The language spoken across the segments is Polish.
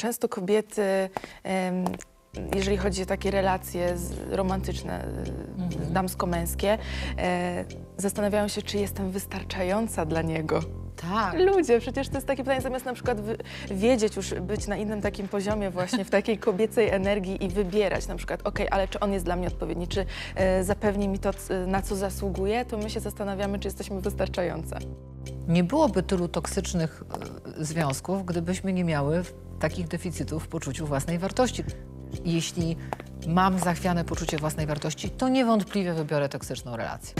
często kobiety, jeżeli chodzi o takie relacje romantyczne, mhm. damsko-męskie, e, zastanawiają się, czy jestem wystarczająca dla niego. Tak. Ludzie, przecież to jest takie pytanie, zamiast na przykład wiedzieć już, być na innym takim poziomie właśnie, w takiej kobiecej energii i wybierać na przykład, okej, ale czy on jest dla mnie odpowiedni, czy e, zapewni mi to, na co zasługuje, to my się zastanawiamy, czy jesteśmy wystarczające. Nie byłoby tylu toksycznych e, związków, gdybyśmy nie miały takich deficytów w poczuciu własnej wartości. Jeśli mam zachwiane poczucie własnej wartości, to niewątpliwie wybiorę toksyczną relację.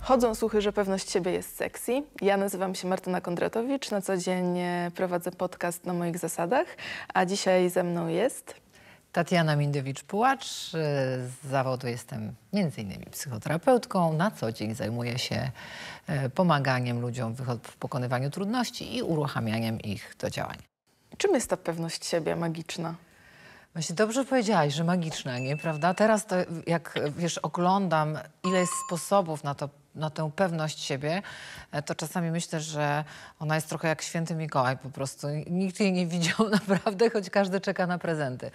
Chodzą słuchy, że pewność siebie jest sexy. Ja nazywam się Martyna Kondratowicz, na co dzień e, prowadzę podcast na moich zasadach, a dzisiaj ze mną jest... Tatiana Mindewicz-Pułacz. e, Z zawodu jestem między innymi psychoterapeutką. Na co dzień zajmuję się e, pomaganiem ludziom w pokonywaniu trudności i uruchamianiem ich do działania. Czym jest ta pewność siebie magiczna? Właśnie dobrze powiedziałaś, że magiczna, nie? Prawda? Teraz to jak, wiesz, oglądam, ile jest sposobów na to, na tę pewność siebie, e, to czasami myślę, że ona jest trochę jak święty Mikołaj po prostu. Nikt jej nie widział naprawdę, choć każdy czeka na prezenty.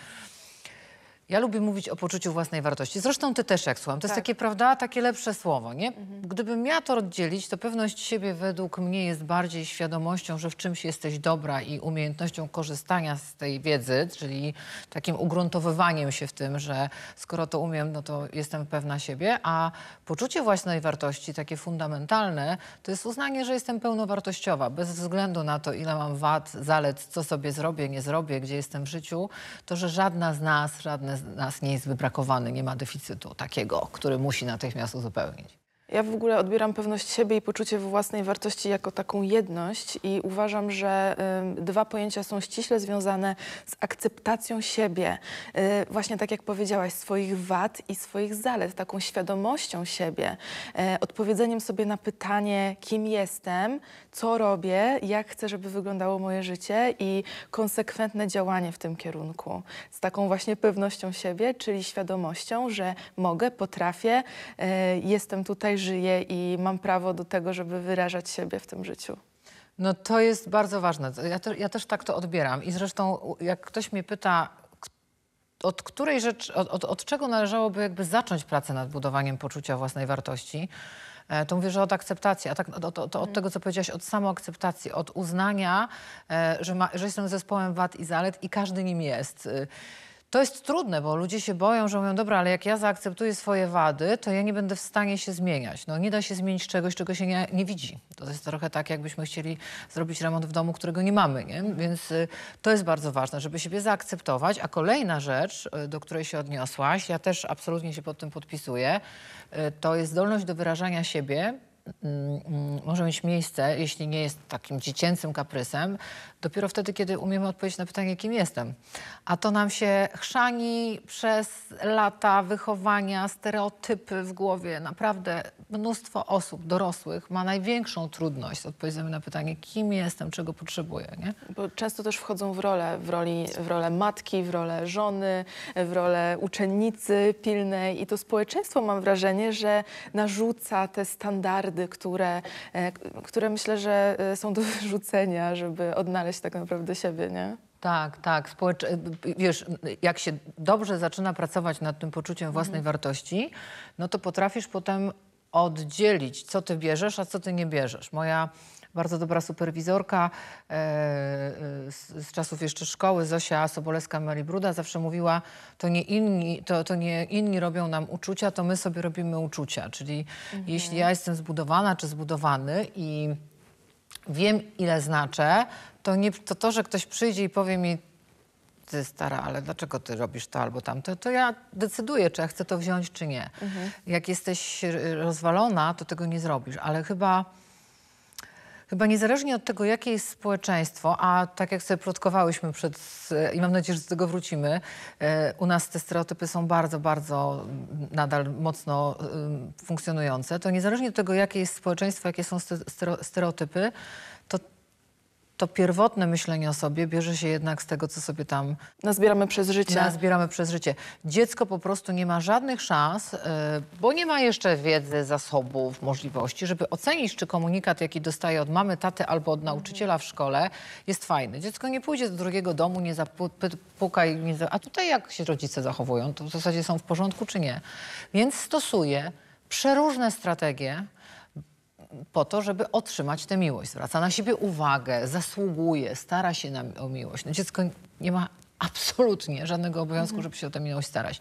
Ja lubię mówić o poczuciu własnej wartości. Zresztą ty też, jak słucham. To jest Tak. takie, prawda, takie lepsze słowo, nie? Gdybym miała to oddzielić, to pewność siebie według mnie jest bardziej świadomością, że w czymś jesteś dobra i umiejętnością korzystania z tej wiedzy, czyli takim ugruntowywaniem się w tym, że skoro to umiem, no to jestem pewna siebie, a poczucie własnej wartości, takie fundamentalne, to jest uznanie, że jestem pełnowartościowa, bez względu na to, ile mam wad, zalet, co sobie zrobię, nie zrobię, gdzie jestem w życiu, to, że żadna z nas, żadne z nas nie jest wybrakowany, nie ma deficytu takiego, który musi natychmiast uzupełnić. Ja w ogóle odbieram pewność siebie i poczucie własnej wartości jako taką jedność i uważam, że ym, dwa pojęcia są ściśle związane z akceptacją siebie. Y, właśnie tak jak powiedziałaś, swoich wad i swoich zalet, taką świadomością siebie, y, odpowiedzeniem sobie na pytanie, kim jestem, co robię, jak chcę, żeby wyglądało moje życie i konsekwentne działanie w tym kierunku. Z taką właśnie pewnością siebie, czyli świadomością, że mogę, potrafię, y, jestem tutaj, żyję i mam prawo do tego, żeby wyrażać siebie w tym życiu. No to jest bardzo ważne. Ja, te, ja też tak to odbieram. I zresztą jak ktoś mnie pyta, od której rzecz, od, od, od czego należałoby jakby zacząć pracę nad budowaniem poczucia własnej wartości, e, to mówię, że od akceptacji, a tak od, od, od tego, co powiedziałaś, od samoakceptacji, od uznania, e, że, ma, że jestem zespołem wad i zalet i każdy nim jest. To jest trudne, bo ludzie się boją, że mówią, dobra, ale jak ja zaakceptuję swoje wady, to ja nie będę w stanie się zmieniać. No nie da się zmienić czegoś, czego się nie, nie widzi. To jest trochę tak, jakbyśmy chcieli zrobić remont w domu, którego nie mamy, nie? Więc y, to jest bardzo ważne, żeby siebie zaakceptować. A kolejna rzecz, y, do której się odniosłaś, ja też absolutnie się pod tym podpisuję, y, to jest zdolność do wyrażania siebie, może mieć miejsce, jeśli nie jest takim dziecięcym kaprysem, dopiero wtedy, kiedy umiemy odpowiedzieć na pytanie, kim jestem. A to nam się chrzani przez lata wychowania, stereotypy w głowie. Naprawdę mnóstwo osób dorosłych ma największą trudność z odpowiedzeniem na pytanie, kim jestem, czego potrzebuję. Nie? Bo często też wchodzą w rolę, w, roli, w rolę matki, w rolę żony, w rolę uczennicy pilnej i to społeczeństwo mam wrażenie, że narzuca te standardy, które, e, które myślę, że e, są do wyrzucenia, żeby odnaleźć tak naprawdę siebie, nie? Tak, tak. Społecz... Wiesz, jak się dobrze zaczyna pracować nad tym poczuciem własnej wartości, no to potrafisz potem oddzielić, co ty bierzesz, a co ty nie bierzesz. Moja bardzo dobra superwizorka e, e, z, z czasów jeszcze szkoły, Zosia Sobolewska-Melibruda, zawsze mówiła, to nie, inni, to, to nie inni robią nam uczucia, to my sobie robimy uczucia. Czyli jeśli ja jestem zbudowana czy zbudowany i wiem, ile znaczę, to, nie, to to, że ktoś przyjdzie i powie mi, ty stara, ale dlaczego ty robisz to albo tamto, to ja decyduję, czy ja chcę to wziąć, czy nie. Jak jesteś rozwalona, to tego nie zrobisz, ale chyba... Chyba niezależnie od tego, jakie jest społeczeństwo, a tak jak sobie plotkowałyśmy przed, e, i mam nadzieję, że do tego wrócimy, e, u nas te stereotypy są bardzo, bardzo nadal mocno funkcjonujące, to niezależnie od tego, jakie jest społeczeństwo, jakie są ste- stereo- stereotypy, to pierwotne myślenie o sobie bierze się jednak z tego, co sobie tam Nazbieramy przez życie. nazbieramy przez życie. Dziecko po prostu nie ma żadnych szans, y, bo nie ma jeszcze wiedzy, zasobów, możliwości, żeby ocenić, czy komunikat, jaki dostaje od mamy, taty albo od nauczyciela w szkole jest fajny. Dziecko nie pójdzie do drugiego domu, nie zapuka i nie. A tutaj jak się rodzice zachowują? To w zasadzie są w porządku, czy nie? Więc stosuje przeróżne strategie, po to, żeby otrzymać tę miłość. Zwraca na siebie uwagę, zasługuje, stara się na, o miłość. No dziecko nie ma absolutnie żadnego obowiązku, żeby się o tę miłość starać.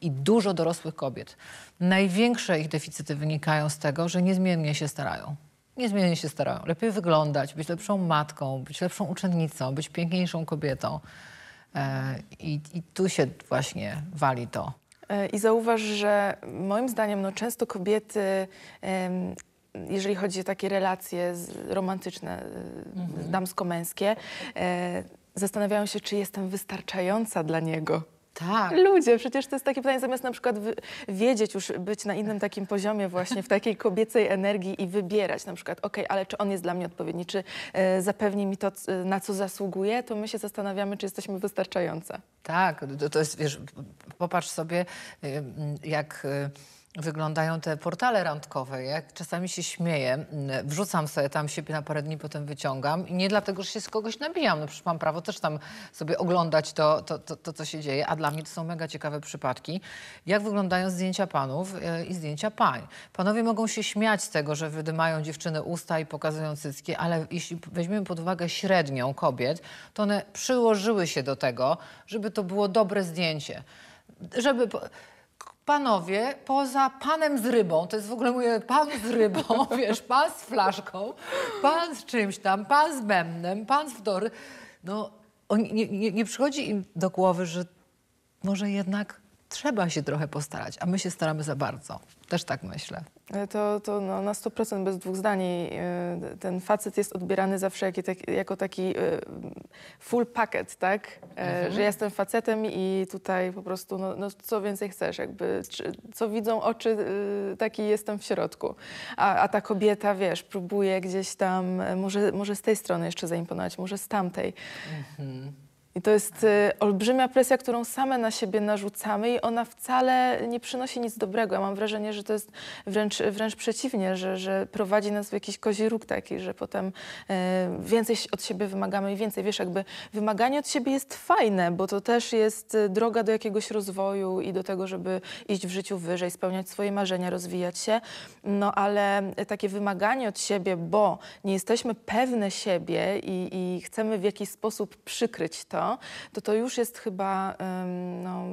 I dużo dorosłych kobiet. Największe ich deficyty wynikają z tego, że niezmiennie się starają. Niezmiennie się starają. Lepiej wyglądać, być lepszą matką, być lepszą uczennicą, być piękniejszą kobietą. E, I, I tu się właśnie wali to. E, I zauważ, że moim zdaniem no, często kobiety, jeżeli chodzi o takie relacje romantyczne, mhm. damsko-męskie, e, zastanawiają się, czy jestem wystarczająca dla niego. Tak. Ludzie, przecież to jest takie pytanie, zamiast na przykład wiedzieć już, być na innym takim poziomie właśnie, w takiej kobiecej energii i wybierać na przykład, okej, ale czy on jest dla mnie odpowiedni, czy e, zapewni mi to, na co zasługuję, to my się zastanawiamy, czy jesteśmy wystarczające. Tak, to, to jest, wiesz, popatrz sobie, y, jak y, wyglądają te portale randkowe. Jak czasami się śmieję, mm, wrzucam sobie tam siebie na parę dni, potem wyciągam. I nie dlatego, że się z kogoś nabijam. No przecież mam prawo też tam sobie oglądać to, to, to, to co się dzieje. A dla mnie to są mega ciekawe przypadki. Jak wyglądają zdjęcia panów y, i zdjęcia pań. Panowie mogą się śmiać z tego, że wydymają dziewczyny usta i pokazują cycki, ale jeśli weźmiemy pod uwagę średnią kobiet, to one przyłożyły się do tego, żeby to było dobre zdjęcie. Żeby... po- Panowie, poza panem z rybą, to jest w ogóle mówię, pan z rybą, wiesz, pan z flaszką, pan z czymś tam, pan z bębnem, pan z wdory, no oni, nie, nie, nie przychodzi im do głowy, że może jednak trzeba się trochę postarać, a my się staramy za bardzo. Też tak myślę. To, to no, na 100% bez dwóch zdań e, ten facet jest odbierany zawsze jako taki, jako taki e, full packet, tak? E, Że jestem facetem i tutaj po prostu, no, no co więcej chcesz, jakby, czy, co widzą oczy, taki jestem w środku. A, a ta kobieta, wiesz, próbuje gdzieś tam, może, może z tej strony jeszcze zaimponować, może z tamtej. I to jest y, olbrzymia presja, którą same na siebie narzucamy i ona wcale nie przynosi nic dobrego. Ja mam wrażenie, że to jest wręcz, wręcz przeciwnie, że, że prowadzi nas w jakiś kozi róg taki, że potem y, więcej od siebie wymagamy i więcej. Wiesz, jakby wymaganie od siebie jest fajne, bo to też jest y, droga do jakiegoś rozwoju i do tego, żeby iść w życiu wyżej, spełniać swoje marzenia, rozwijać się. No ale takie wymaganie od siebie, bo nie jesteśmy pewne siebie i, i chcemy w jakiś sposób przykryć to, to to już jest chyba no,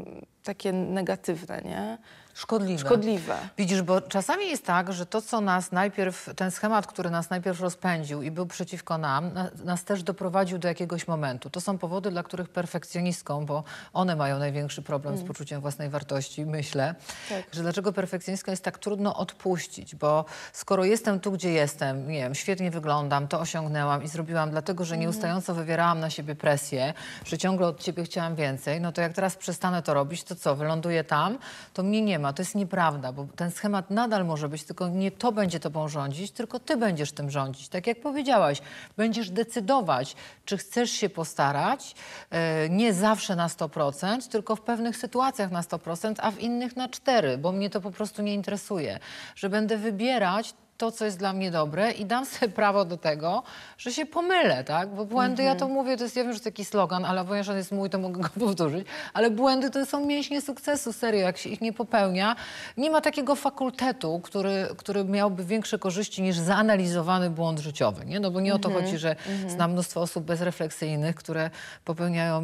takie negatywne, nie? Szkodliwe. Szkodliwe. Widzisz, bo czasami jest tak, że to, co nas najpierw, ten schemat, który nas najpierw rozpędził i był przeciwko nam, na, nas też doprowadził do jakiegoś momentu. To są powody, dla których perfekcjonistkom, bo one mają największy problem z poczuciem własnej wartości, myślę, Tak. że dlaczego perfekcjonistkom jest tak trudno odpuścić, bo skoro jestem tu, gdzie jestem, nie wiem, świetnie wyglądam, to osiągnęłam i zrobiłam dlatego, że nieustająco wywierałam na siebie presję, że ciągle od ciebie chciałam więcej, no to jak teraz przestanę to robić, to co, wyląduję tam, to mnie nie ma. To jest nieprawda, bo ten schemat nadal może być, tylko nie to będzie tobą rządzić, tylko ty będziesz tym rządzić. Tak jak powiedziałaś, będziesz decydować, czy chcesz się postarać, e, nie zawsze na 100%, tylko w pewnych sytuacjach na 100%, a w innych na 4%, bo mnie to po prostu nie interesuje. Że będę wybierać to, co jest dla mnie dobre i dam sobie prawo do tego, że się pomylę, tak? Bo błędy, ja to mówię, to jest, ja wiem, że to taki slogan, ale ponieważ on jest mój, to mogę go powtórzyć, ale błędy to są mięśnie sukcesu, serio, jak się ich nie popełnia. Nie ma takiego fakultetu, który, który miałby większe korzyści niż zanalizowany błąd życiowy, nie? No bo nie o to chodzi, że znam mnóstwo osób bezrefleksyjnych, które popełniają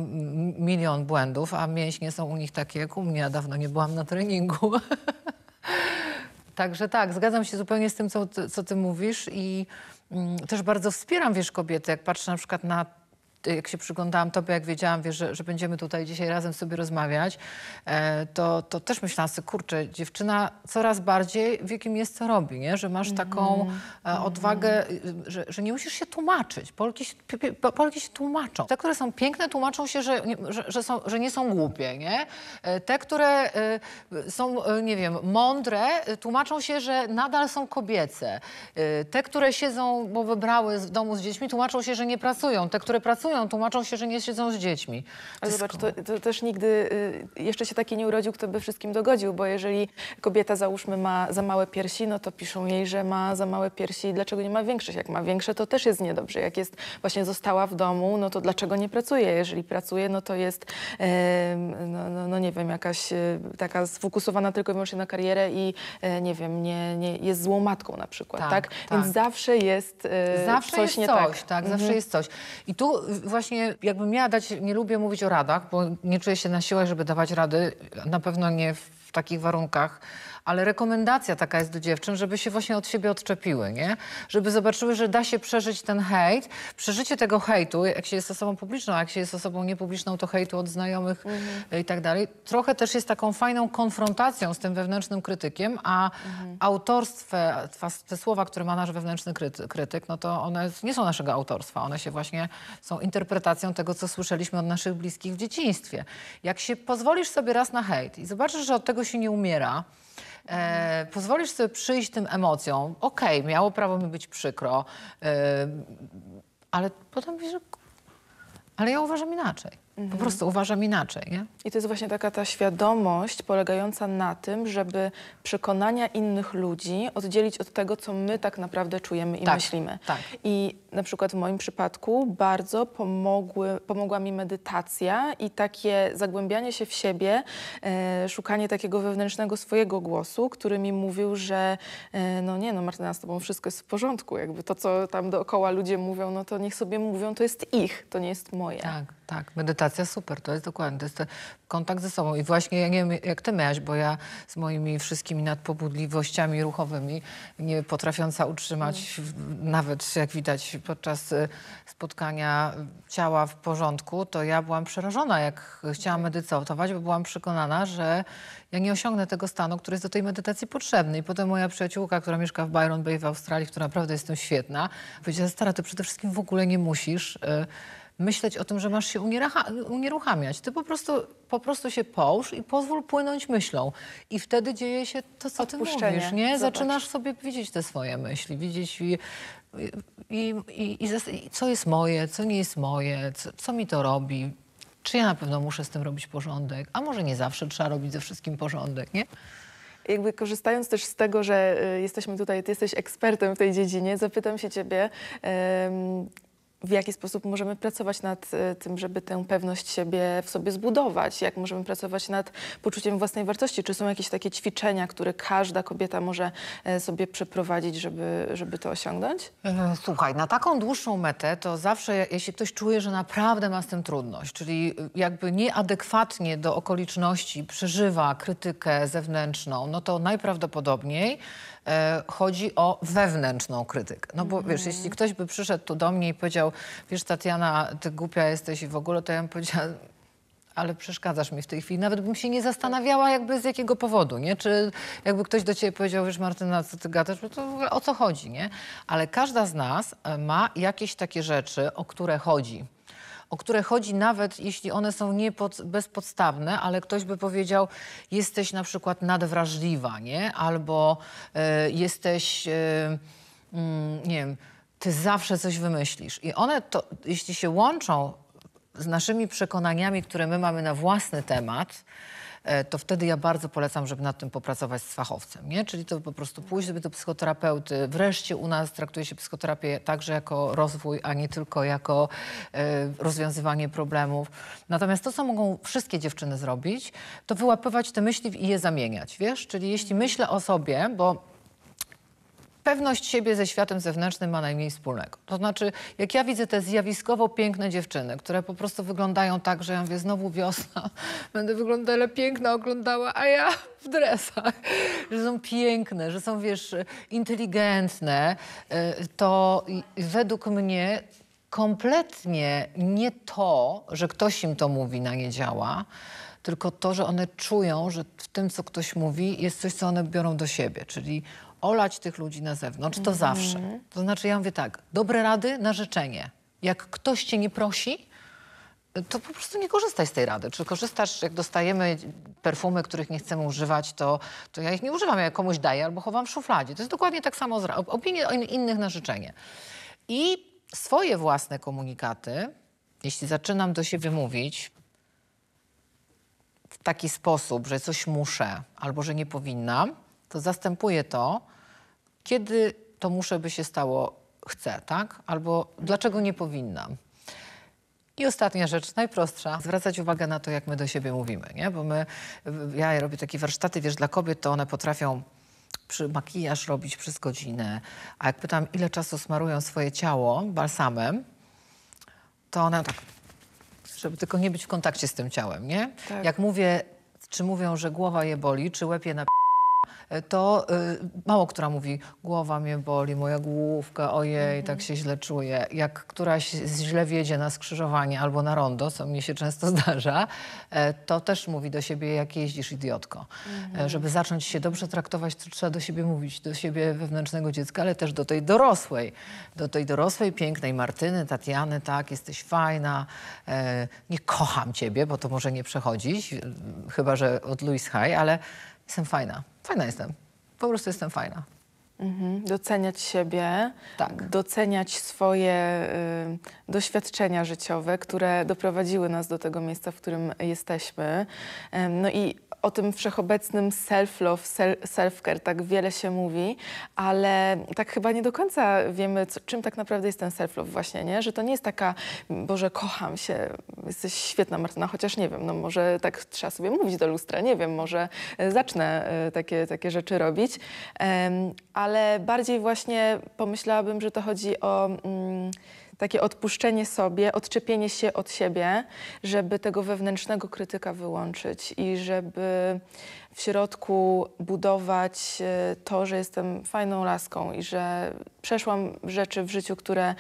milion błędów, a mięśnie są u nich takie jak u mnie, ja dawno nie byłam na treningu. Także tak, zgadzam się zupełnie z tym, co, co ty mówisz i mm, też bardzo wspieram, wiesz, kobiety, jak patrzę na przykład na jak się przyglądałam tobie, jak wiedziałam, wiesz, że, że będziemy tutaj dzisiaj razem sobie rozmawiać, e, to, to też myślałam sobie, kurczę, dziewczyna coraz bardziej wie, kim jest, co robi, nie? Że masz taką e, odwagę, y, że, że nie musisz się tłumaczyć. Polki, się- Polki się tłumaczą. Te, które są piękne, tłumaczą się, że nie, że, że, są, że nie są głupie, nie? E, Te, które e, są, nie wiem, mądre, tłumaczą się, że nadal są kobiece. Te, które siedzą, bo wybrały w domu z dziećmi, tłumaczą się, że nie pracują. Te, które pracują, tłumaczą się, że nie siedzą z dziećmi. Ale To zobacz, to, to też nigdy y, jeszcze się taki nie urodził, kto by wszystkim dogodził, bo jeżeli kobieta załóżmy ma za małe piersi, no to piszą jej, że ma za małe piersi, dlaczego nie ma większych? Jak ma większe, to też jest niedobrze. Jak jest właśnie została w domu, no to dlaczego nie pracuje? Jeżeli pracuje, no to jest, no, no, no nie wiem, jakaś e, taka sfokusowana tylko i wyłącznie na karierę i e, nie wiem, nie, nie, jest złą matką na przykład, Tak, tak? tak. Więc zawsze jest e, Zawsze coś jest nie coś, tak. zawsze jest coś. I tu y, właśnie jakbym miała dać, nie lubię mówić o radach, bo nie czuję się na siłach, żeby dawać rady, na pewno nie w takich warunkach, ale rekomendacja taka jest do dziewczyn, żeby się właśnie od siebie odczepiły, nie? Żeby zobaczyły, że da się przeżyć ten hejt. Przeżycie tego hejtu, jak się jest osobą publiczną, a jak się jest osobą niepubliczną, to hejtu od znajomych y, i tak dalej, trochę też jest taką fajną konfrontacją z tym wewnętrznym krytykiem, a autorstwo, te słowa, które ma nasz wewnętrzny kryty, krytyk, no to one nie są naszego autorstwa, one się właśnie są interpretacją tego, co słyszeliśmy od naszych bliskich w dzieciństwie. Jak się pozwolisz sobie raz na hejt i zobaczysz, że od tego się nie umiera, E, pozwolisz sobie przyjść tym emocjom, okej, miało prawo mi być przykro, e, ale potem mówisz, że ale ja uważam inaczej. Po prostu uważam inaczej, nie? I to jest właśnie taka ta świadomość polegająca na tym, żeby przekonania innych ludzi oddzielić od tego, co my tak naprawdę czujemy i Tak, myślimy. tak. I na przykład w moim przypadku bardzo pomogły, pomogła mi medytacja i takie zagłębianie się w siebie, e, szukanie takiego wewnętrznego swojego głosu, który mi mówił, że e, no nie, no Martyna, z tobą wszystko jest w porządku. Jakby to, co tam dookoła ludzie mówią, no to niech sobie mówią, to jest ich, to nie jest moje. Tak, tak. Medytacja super, to jest dokładnie, to jest ten kontakt ze sobą. I właśnie ja nie wiem, jak ty miałaś, bo ja z moimi wszystkimi nadpobudliwościami ruchowymi, nie potrafiąca utrzymać, w- nawet jak widać podczas y, spotkania ciała w porządku, to ja byłam przerażona, jak chciałam medytować, bo byłam przekonana, że ja nie osiągnę tego stanu, który jest do tej medytacji potrzebny. I potem moja przyjaciółka, która mieszka w Byron Bay w Australii, która naprawdę jest tym świetna, powiedziała, stara, ty przede wszystkim w ogóle nie musisz... y, myśleć o tym, że masz się unierucha- unieruchamiać. Ty po prostu, po prostu się połóż i pozwól płynąć myślą. I wtedy dzieje się to, co ty mówisz, nie? Zobacz. Zaczynasz sobie widzieć te swoje myśli, widzieć i, i, i, i, co jest moje, co nie jest moje, co, co mi to robi. Czy ja na pewno muszę z tym robić porządek? A może nie zawsze trzeba robić ze wszystkim porządek, nie? Jakby korzystając też z tego, że y, jesteśmy tutaj, ty jesteś ekspertem w tej dziedzinie, zapytam się ciebie, w jaki sposób możemy pracować nad y, tym, żeby tę pewność siebie w sobie zbudować? Jak możemy pracować nad poczuciem własnej wartości? Czy są jakieś takie ćwiczenia, które każda kobieta może e, sobie przeprowadzić, żeby, żeby to osiągnąć? E, Słuchaj, na taką dłuższą metę to zawsze, jeśli ktoś czuje, że naprawdę ma z tym trudność, czyli jakby nieadekwatnie do okoliczności przeżywa krytykę zewnętrzną, no to najprawdopodobniej e, chodzi o wewnętrzną krytykę. No bo wiesz, jeśli ktoś by przyszedł tu do mnie i powiedział, wiesz Tatiana, ty głupia jesteś i w ogóle, to ja bym powiedziała, ale przeszkadzasz mi w tej chwili. Nawet bym się nie zastanawiała jakby z jakiego powodu, nie? Czy jakby ktoś do ciebie powiedział, wiesz Martyna, co ty gadasz, no to o co chodzi, nie? Ale każda z nas e, ma jakieś takie rzeczy, o które chodzi. O które chodzi nawet jeśli one są nie pod, bezpodstawne, ale ktoś by powiedział, jesteś na przykład nadwrażliwa, nie? Albo e, jesteś, e, mm, nie wiem, ty zawsze coś wymyślisz. I one to, jeśli się łączą z naszymi przekonaniami, które my mamy na własny temat, e, to wtedy ja bardzo polecam, żeby nad tym popracować z fachowcem, nie? Czyli to po prostu pójść sobie do psychoterapeuty. Wreszcie u nas traktuje się psychoterapię także jako rozwój, a nie tylko jako e, rozwiązywanie problemów. Natomiast to, co mogą wszystkie dziewczyny zrobić, to wyłapywać te myśli i je zamieniać, wiesz? Czyli jeśli myślę o sobie, bo pewność siebie ze światem zewnętrznym ma najmniej wspólnego. To znaczy, jak ja widzę te zjawiskowo piękne dziewczyny, które po prostu wyglądają tak, że ja mówię, znowu wiosna, będę wyglądała piękna oglądała, a ja w dresach. Że są piękne, że są, wiesz, inteligentne, y, to według mnie kompletnie nie to, że ktoś im to mówi, na nie działa, tylko to, że one czują, że w tym, co ktoś mówi, jest coś, co one biorą do siebie, czyli olać tych ludzi na zewnątrz, to zawsze. To znaczy, ja mówię tak, dobre rady na życzenie. Jak ktoś cię nie prosi, to po prostu nie korzystaj z tej rady. Czy korzystasz, jak dostajemy perfumy, których nie chcemy używać, to, to ja ich nie używam, ja komuś daję albo chowam w szufladzie. To jest dokładnie tak samo z opinie innych na życzenie. I swoje własne komunikaty, jeśli zaczynam do siebie mówić w taki sposób, że coś muszę albo że nie powinnam, to zastępuję to, kiedy to muszę by się stało chcę, tak? Albo dlaczego nie powinnam. I ostatnia rzecz, najprostsza, zwracać uwagę na to, jak my do siebie mówimy, nie? Bo my, ja robię takie warsztaty, wiesz, dla kobiet, to one potrafią przy makijaż robić przez godzinę, a jak pytam, ile czasu smarują swoje ciało balsamem, to one tak, żeby tylko nie być w kontakcie z tym ciałem, nie? Tak. Jak mówię, czy mówią, że głowa je boli, czy łeb je na to y, mało która mówi, głowa mnie boli, moja główka, ojej, tak się źle czuję. Jak któraś źle wiedzie na skrzyżowanie albo na rondo, co mnie się często zdarza, e, to też mówi do siebie, jak jeździsz, idiotko. E, Żeby zacząć się dobrze traktować, to trzeba do siebie mówić, do siebie wewnętrznego dziecka, ale też do tej dorosłej, do tej dorosłej, pięknej Martyny, Tatiany, tak, jesteś fajna, e, nie kocham ciebie, bo to może nie przechodzić, chyba, że od Louis High, ale jestem fajna. Fajna jestem. Po prostu jestem fajna. Mhm. Doceniać siebie, Tak. doceniać swoje y, doświadczenia życiowe, które doprowadziły nas do tego miejsca, w którym jesteśmy. Em, no i o tym wszechobecnym self-love, sel- self-care tak wiele się mówi, ale tak chyba nie do końca wiemy, co, czym tak naprawdę jest ten self-love właśnie, nie? Że to nie jest taka, Boże, kocham się, jesteś świetna Martyna, chociaż nie wiem, no może tak trzeba sobie mówić do lustra, nie wiem, może e, zacznę e, takie, takie rzeczy robić, ale bardziej właśnie pomyślałabym, że to chodzi o mm, takie odpuszczenie sobie, odczepienie się od siebie, żeby tego wewnętrznego krytyka wyłączyć i żeby w środku budować e, to, że jestem fajną laską i że przeszłam rzeczy w życiu, które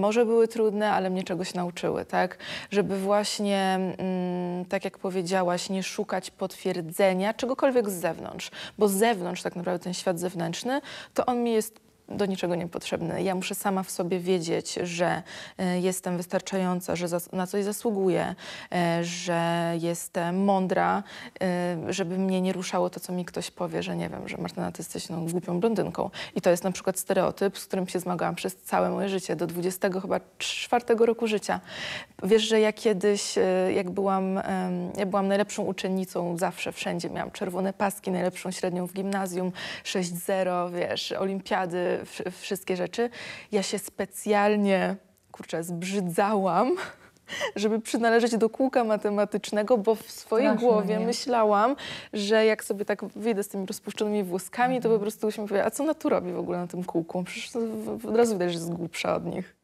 może były trudne, ale mnie czegoś nauczyły, tak? Żeby właśnie, mm, tak jak powiedziałaś, nie szukać potwierdzenia czegokolwiek z zewnątrz, bo z zewnątrz, tak naprawdę ten świat zewnętrzny, to on mi jest do niczego niepotrzebny. Ja muszę sama w sobie wiedzieć, że e, jestem wystarczająca, że na coś zasługuję, e, że jestem mądra, e, żeby mnie nie ruszało to, co mi ktoś powie, że nie wiem, że Martyna, ty jesteś no, głupią blondynką. I to jest na przykład stereotyp, z którym się zmagałam przez całe moje życie, do 20 chyba czwartego roku życia. Wiesz, że ja kiedyś, jak byłam, ja byłam najlepszą uczennicą zawsze, wszędzie miałam czerwone paski, najlepszą średnią w gimnazjum, 6-0, wiesz, olimpiady, wszystkie rzeczy. Ja się specjalnie, kurczę, zbrzydzałam, żeby przynależeć do kółka matematycznego, bo w swojej Straszne, głowie nie? myślałam, że jak sobie tak wyjdę z tymi rozpuszczonymi włoskami, to po prostu się powie, a co ona tu robi w ogóle na tym kółku? Przecież od razu widać, że jest głupsza od nich.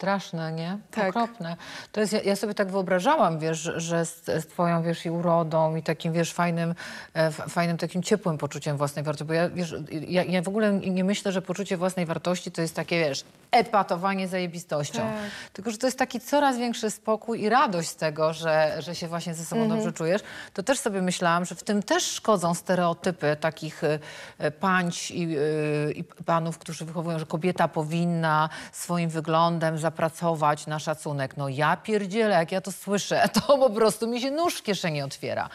Straszne, nie? Tak. Okropne. To jest, ja, ja sobie tak wyobrażałam, wiesz, że z, z twoją, wiesz, i urodą i takim, wiesz, fajnym, e, fajnym takim ciepłym poczuciem własnej wartości. Bo ja, wiesz, ja, ja w ogóle nie myślę, że poczucie własnej wartości to jest takie, wiesz, epatowanie zajebistością. Tak. Tylko, że to jest taki coraz większy spokój i radość z tego, że, że się właśnie ze sobą dobrze czujesz. To też sobie myślałam, że w tym też szkodzą stereotypy takich e, e, pańć i, e, i panów, którzy wychowują, że kobieta powinna swoim wyglądem zapracować na szacunek. No ja pierdzielę, jak ja to słyszę, to po prostu mi się nóż w kieszeni otwiera.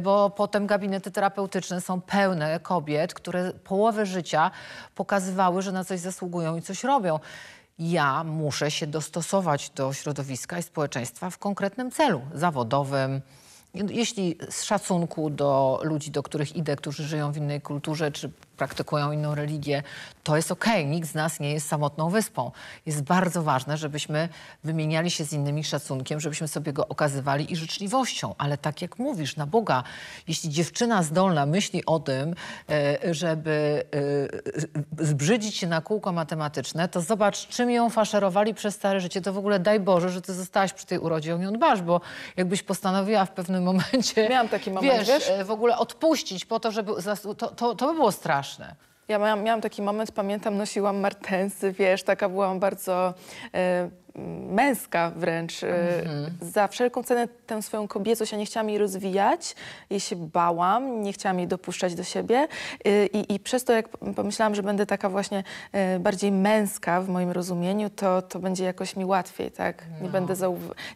Bo potem gabinety terapeutyczne są pełne kobiet, które połowę życia pokazywały, że na coś zasługują i coś robią. Ja muszę się dostosować do środowiska i społeczeństwa w konkretnym celu zawodowym. Jeśli z szacunku do ludzi, do których idę, którzy żyją w innej kulturze czy praktykują inną religię, to jest okej. Nikt z nas nie jest samotną wyspą. Jest bardzo ważne, żebyśmy wymieniali się z innymi szacunkiem, żebyśmy sobie go okazywali i życzliwością. Ale tak jak mówisz, na Boga, jeśli dziewczyna zdolna myśli o tym, e, żeby e, zbrzydzić się na kółko matematyczne, to zobacz, czym ją faszerowali przez całe życie. To w ogóle daj Boże, że ty zostałaś przy tej urodzie, o nią dbasz, bo jakbyś postanowiła w pewnym momencie... Miałam taki moment, wiesz? e, w ogóle odpuścić po to, żeby... to, to by było straszne. Ja miałam, miałam taki moment, pamiętam, nosiłam martensy, wiesz, taka byłam bardzo, e, męska wręcz. e, Za wszelką cenę tę swoją kobiecość, ja nie chciałam jej rozwijać, jej się bałam, nie chciałam jej dopuszczać do siebie e, i, i przez to, jak pomyślałam, że będę taka właśnie e, bardziej męska w moim rozumieniu, to, to będzie jakoś mi łatwiej, tak? Nie, będę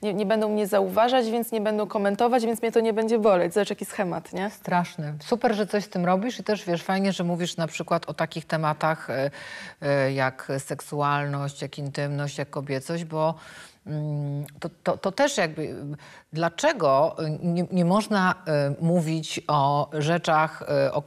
nie, nie będą mnie zauważać, więc nie będą komentować, więc mnie to nie będzie boleć. Zobacz, jaki schemat, nie? Straszny. Super, że coś z tym robisz i też wiesz, fajnie, że mówisz na przykład o takich tematach jak seksualność, jak intymność, jak kobiecość, bo mm, to, to, to też jakby mm, dlaczego nie, nie można e, mówić o rzeczach e, o,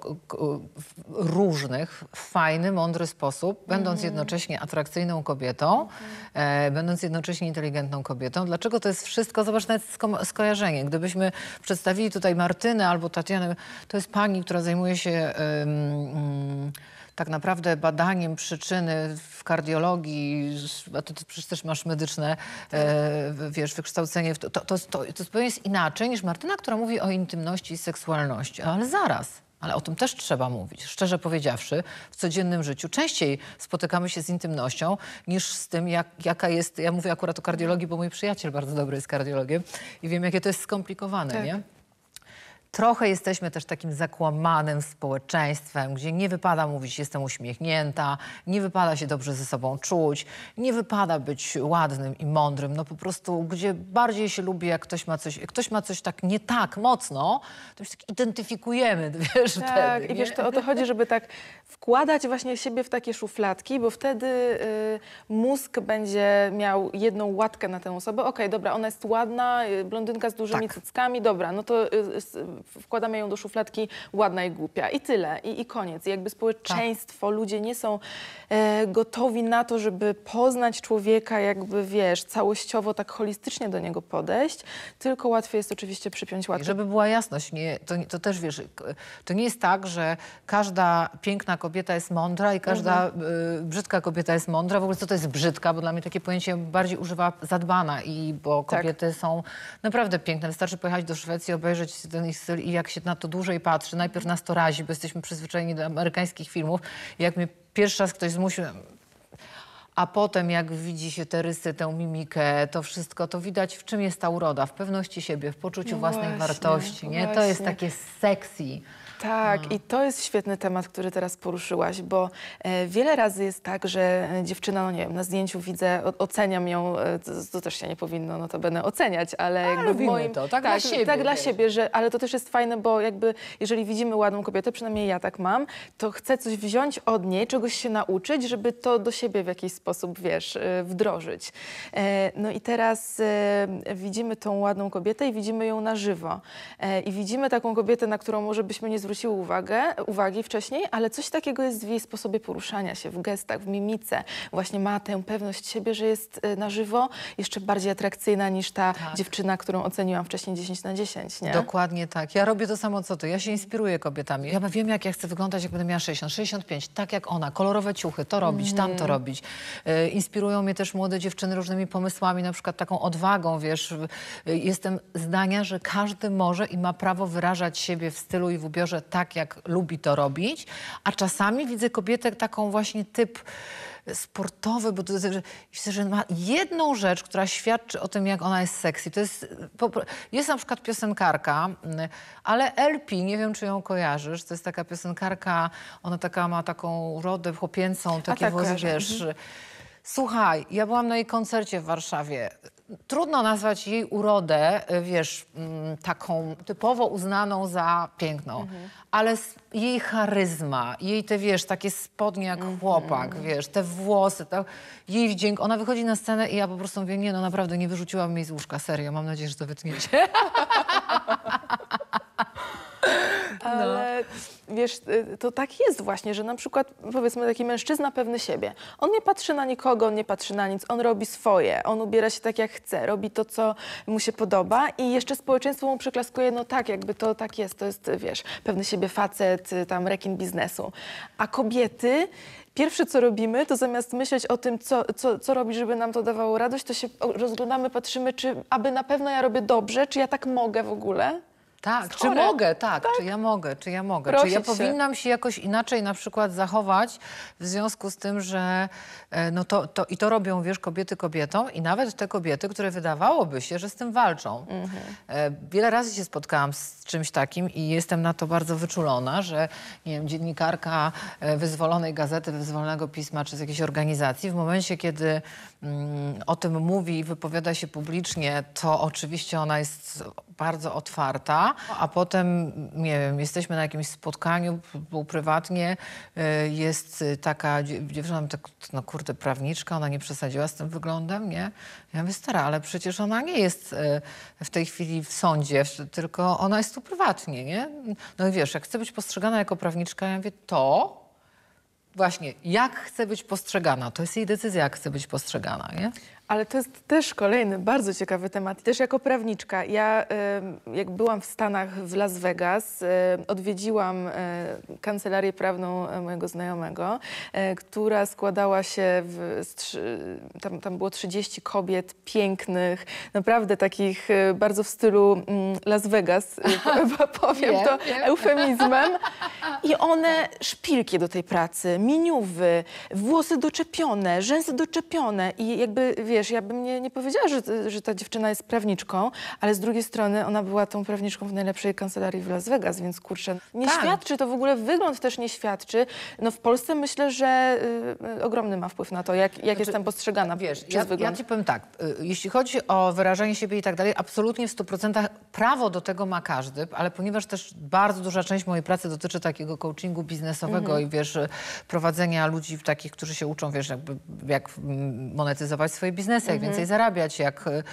w różnych, w fajny, mądry sposób, będąc jednocześnie atrakcyjną kobietą, e, będąc jednocześnie inteligentną kobietą. Dlaczego to jest wszystko? Zobacz nawet sko- skojarzenie. Gdybyśmy przedstawili tutaj Martynę albo Tatianę, to jest pani, która zajmuje się mm, tak naprawdę badaniem przyczyny w kardiologii, a ty, ty przecież też masz medyczne, e, wiesz, wykształcenie. To, to, to, to, to zupełnie jest inaczej niż Martyna, która mówi o intymności i seksualności. Ale zaraz. Ale o tym też trzeba mówić. Szczerze powiedziawszy, w codziennym życiu częściej spotykamy się z intymnością niż z tym, jak, jaka jest. Ja mówię akurat o kardiologii, bo mój przyjaciel bardzo dobry jest kardiologiem i wiem, jakie to jest skomplikowane, Tak. nie? Trochę jesteśmy też takim zakłamanym społeczeństwem, gdzie nie wypada mówić jestem uśmiechnięta, nie wypada się dobrze ze sobą czuć, nie wypada być ładnym i mądrym. No po prostu, gdzie bardziej się lubi, jak ktoś ma coś, ktoś ma coś tak nie tak mocno, to się tak identyfikujemy, wiesz, Tak, wtedy, i wiesz, to o to chodzi, żeby tak wkładać właśnie siebie w takie szufladki, bo wtedy y, mózg będzie miał jedną łatkę na tę osobę. Okej, dobra, ona jest ładna, y, blondynka z dużymi Tak. cyckami, dobra, no to y, s- wkładamy ją do szufladki ładna i głupia. I tyle, i, i koniec. I jakby społeczeństwo, ludzie nie są e, gotowi na to, żeby poznać człowieka jakby, wiesz, całościowo, tak holistycznie do niego podejść, tylko łatwiej jest oczywiście przypiąć I łatkę. żeby była jasność, nie, to, to też wiesz, to nie jest tak, że każda piękna kobieta jest mądra i każda y, brzydka kobieta jest mądra. W ogóle co to jest brzydka? Bo dla mnie takie pojęcie bardziej używa zadbana i bo Tak. kobiety są naprawdę piękne. Wystarczy pojechać do Szwecji, obejrzeć ten ich styl i jak się na to dłużej patrzy, najpierw nas to razi, bo jesteśmy przyzwyczajeni do amerykańskich filmów. Jak mnie pierwszy raz ktoś zmusił, a potem jak widzi się te rysy, tę mimikę, to wszystko, to widać w czym jest ta uroda, w pewności siebie, w poczuciu No własnej właśnie, wartości. Nie? To jest takie sexy. Tak, i to jest świetny temat, który teraz poruszyłaś, bo e, wiele razy jest tak, że e, dziewczyna, no nie wiem, na zdjęciu widzę, oceniam ją, e, to, też się nie powinno, no to będę oceniać, ale jakby w moim... to, tak dla siebie, Tak dla wiesz. siebie, że, ale to też jest fajne, bo jakby jeżeli widzimy ładną kobietę, przynajmniej ja tak mam, to chcę coś wziąć od niej, czegoś się nauczyć, żeby to do siebie w jakiś sposób, wiesz, wdrożyć. No i teraz widzimy tą ładną kobietę i widzimy ją na żywo. I widzimy taką kobietę, na którą może byśmy nie zwróciły uwagę, uwagi wcześniej, ale coś takiego jest w jej sposobie poruszania się, w gestach, w mimice. Właśnie ma tę pewność siebie, że jest e, na żywo jeszcze bardziej atrakcyjna niż ta dziewczyna, którą oceniłam wcześniej 10 na 10, nie? Dokładnie tak. Ja robię to samo co ty. Ja się inspiruję kobietami. Ja wiem, jak ja chcę wyglądać, jak będę miała 60, 65, tak jak ona. Kolorowe ciuchy, to robić, Mhm. tamto robić. E, inspirują mnie też młode dziewczyny różnymi pomysłami, na przykład taką odwagą, wiesz. E, Jestem zdania, że każdy może i ma prawo wyrażać siebie w stylu i w ubiorze tak, jak lubi to robić, a czasami widzę kobietę taką właśnie typ sportowy, bo to że, myślę, że ma jedną rzecz, która świadczy o tym, jak ona jest sexy. To jest, jest na przykład piosenkarka, mm, ale LP, nie wiem, czy ją kojarzysz, to jest taka piosenkarka, ona taka ma taką urodę chłopięcą, takie tak, włosy, wiesz. Słuchaj, ja byłam na jej koncercie w Warszawie. Trudno nazwać jej urodę, y, wiesz, mm, taką typowo uznaną za piękną, ale s- jej charyzma, jej te, wiesz, takie spodnie jak chłopak, wiesz, te włosy, jej wdzięk. Ona wychodzi na scenę i ja po prostu mówię, nie no naprawdę, nie wyrzuciłam jej z łóżka, serio, mam nadzieję, że to wytniecie. Ale wiesz, y, to tak jest właśnie, że na przykład powiedzmy taki mężczyzna pewny siebie. On nie patrzy na nikogo, on nie patrzy na nic, on robi swoje, on ubiera się tak jak chce, robi to, co mu się podoba i jeszcze społeczeństwo mu przyklaskuje, no tak, jakby to tak jest, to jest, wiesz, pewny siebie facet, y, tam rekin biznesu. A kobiety Pierwsze, co robimy, to zamiast myśleć o tym, co, co, co robić, żeby nam to dawało radość, to się rozglądamy, patrzymy, czy aby na pewno ja robię dobrze, czy ja tak mogę w ogóle. Tak, czy Chore. mogę, tak, czy ja mogę, czy ja mogę. Czy Prosić ja się. powinnam się jakoś inaczej na przykład zachować w związku z tym, że e, no to, to i to robią, wiesz, kobiety kobietom i nawet te kobiety, które wydawałoby się, że z tym walczą. E, Wiele razy się spotkałam z czymś takim i jestem na to bardzo wyczulona, że nie wiem, dziennikarka e, wyzwolonej gazety, wyzwolonego pisma czy z jakiejś organizacji w momencie, kiedy o tym mówi i wypowiada się publicznie, to oczywiście ona jest bardzo otwarta, a potem, nie wiem, jesteśmy na jakimś spotkaniu p- prywatnie, y, jest taka dziew- dziewczyna, tak, no kurde, prawniczka, ona nie przesadziła z tym wyglądem, nie? Ja mówię, stara, ale przecież ona nie jest y, w tej chwili w sądzie, tylko ona jest tu prywatnie, nie? No i wiesz, jak chce być postrzegana jako prawniczka, ja mówię, to właśnie, jak chce być postrzegana, to jest jej decyzja, jak chce być postrzegana, nie? Ale to jest też kolejny bardzo ciekawy temat. Też jako prawniczka. Ja jak byłam w Stanach, w Las Vegas, odwiedziłam e, kancelarię prawną e, mojego znajomego, e, która składała się w, tam, tam było 30 kobiet pięknych, naprawdę takich bardzo w stylu mm, Las Vegas, po- powiem Wiem, to wiem. eufemizmem. I one szpilki do tej pracy, miniuwy, włosy doczepione, rzęsy doczepione i jakby, wiesz, ja bym nie, nie powiedziała, że, że ta dziewczyna jest prawniczką, ale z drugiej strony ona była tą prawniczką w najlepszej kancelarii w Las Vegas, więc kurczę, nie Tak. świadczy to w ogóle, wygląd też nie świadczy. No w Polsce myślę, że y, ogromny ma wpływ na to, jak, jak jestem postrzegana Znaczy, Wiesz, przez ja, ja wygląd. ci powiem tak, y, jeśli chodzi o wyrażanie siebie i tak dalej, absolutnie w 100% prawo do tego ma każdy, ale ponieważ też bardzo duża część mojej pracy dotyczy takiego coachingu biznesowego i wiesz, prowadzenia ludzi takich, którzy się uczą, wiesz, jakby, jak monetyzować swoje biznesy, jak więcej zarabiać, jak y,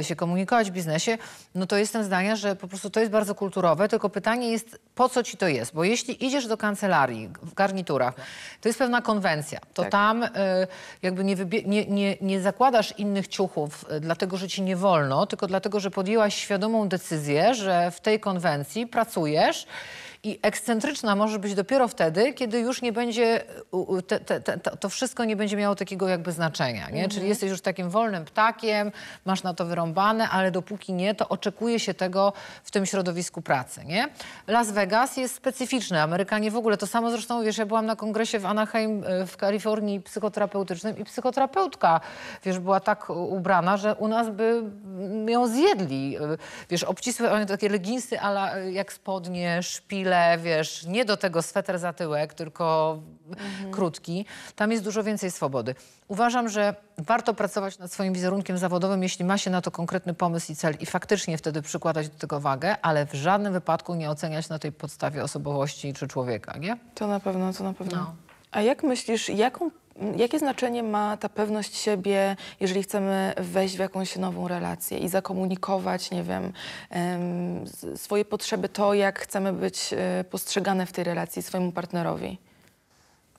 y, się komunikować w biznesie, no to jestem zdania, że po prostu to jest bardzo kulturowe, tylko pytanie jest, po co ci to jest? Bo jeśli idziesz do kancelarii w garniturach, to jest pewna konwencja, to Tak. tam y, jakby nie, nie, nie, nie zakładasz innych ciuchów, dlatego że ci nie wolno, tylko dlatego, że podjęłaś świadomą decyzję, że w tej konwencji pracujesz i ekscentryczna może być dopiero wtedy, kiedy już nie będzie, te, te, te, to- wszystko nie będzie miało takiego jakby znaczenia, nie? Czyli jesteś już takim wolnym ptakiem, masz na to wyrąbane, ale dopóki nie, to oczekuje się tego w tym środowisku pracy, nie? Las Vegas jest specyficzny, Amerykanie w ogóle, to samo zresztą, wiesz, ja byłam na kongresie w Anaheim e, w Kalifornii psychoterapeutycznym i psychoterapeutka, wiesz, była tak ubrana, że u nas by ją zjedli. E, Wiesz, obcisłe, one takie leginsy, ale jak spodnie, szpile, wiesz, nie do tego sweter za tyłek, tylko krótki. Tam jest dużo więcej swobody. Uważam, że warto pracować nad swoim wizerunkiem zawodowym, jeśli ma się na to konkretny pomysł i cel i faktycznie wtedy przykładać do tego wagę, ale w żadnym wypadku nie oceniać na tej podstawie osobowości czy człowieka, nie? To na pewno, to na pewno. No. A jak myślisz, jaką, jakie znaczenie ma ta pewność siebie, jeżeli chcemy wejść w jakąś nową relację i zakomunikować, nie wiem, swoje potrzeby, to jak chcemy być e, postrzegane w tej relacji swojemu partnerowi?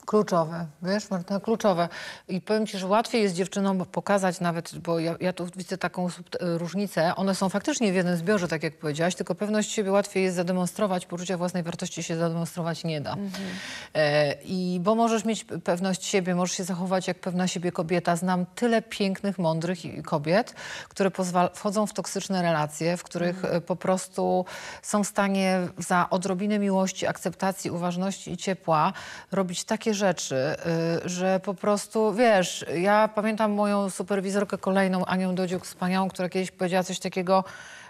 Kluczowe, wiesz, Marta, kluczowe. I powiem ci, że łatwiej jest dziewczynom pokazać nawet, bo ja, ja tu widzę taką różnicę. One są faktycznie w jednym zbiorze, tak jak powiedziałaś, tylko pewność siebie łatwiej jest zademonstrować, poczucia własnej wartości się zademonstrować nie da. E, I bo możesz mieć pewność siebie, możesz się zachować jak pewna siebie kobieta. Znam tyle pięknych, mądrych kobiet, które wchodzą w toksyczne relacje, w których e, po prostu są w stanie za odrobinę miłości, akceptacji, uważności i ciepła robić takie rzeczy, y, że po prostu, wiesz, ja pamiętam moją superwizorkę kolejną, Anią Dodziuk, wspaniałą, która kiedyś powiedziała coś takiego,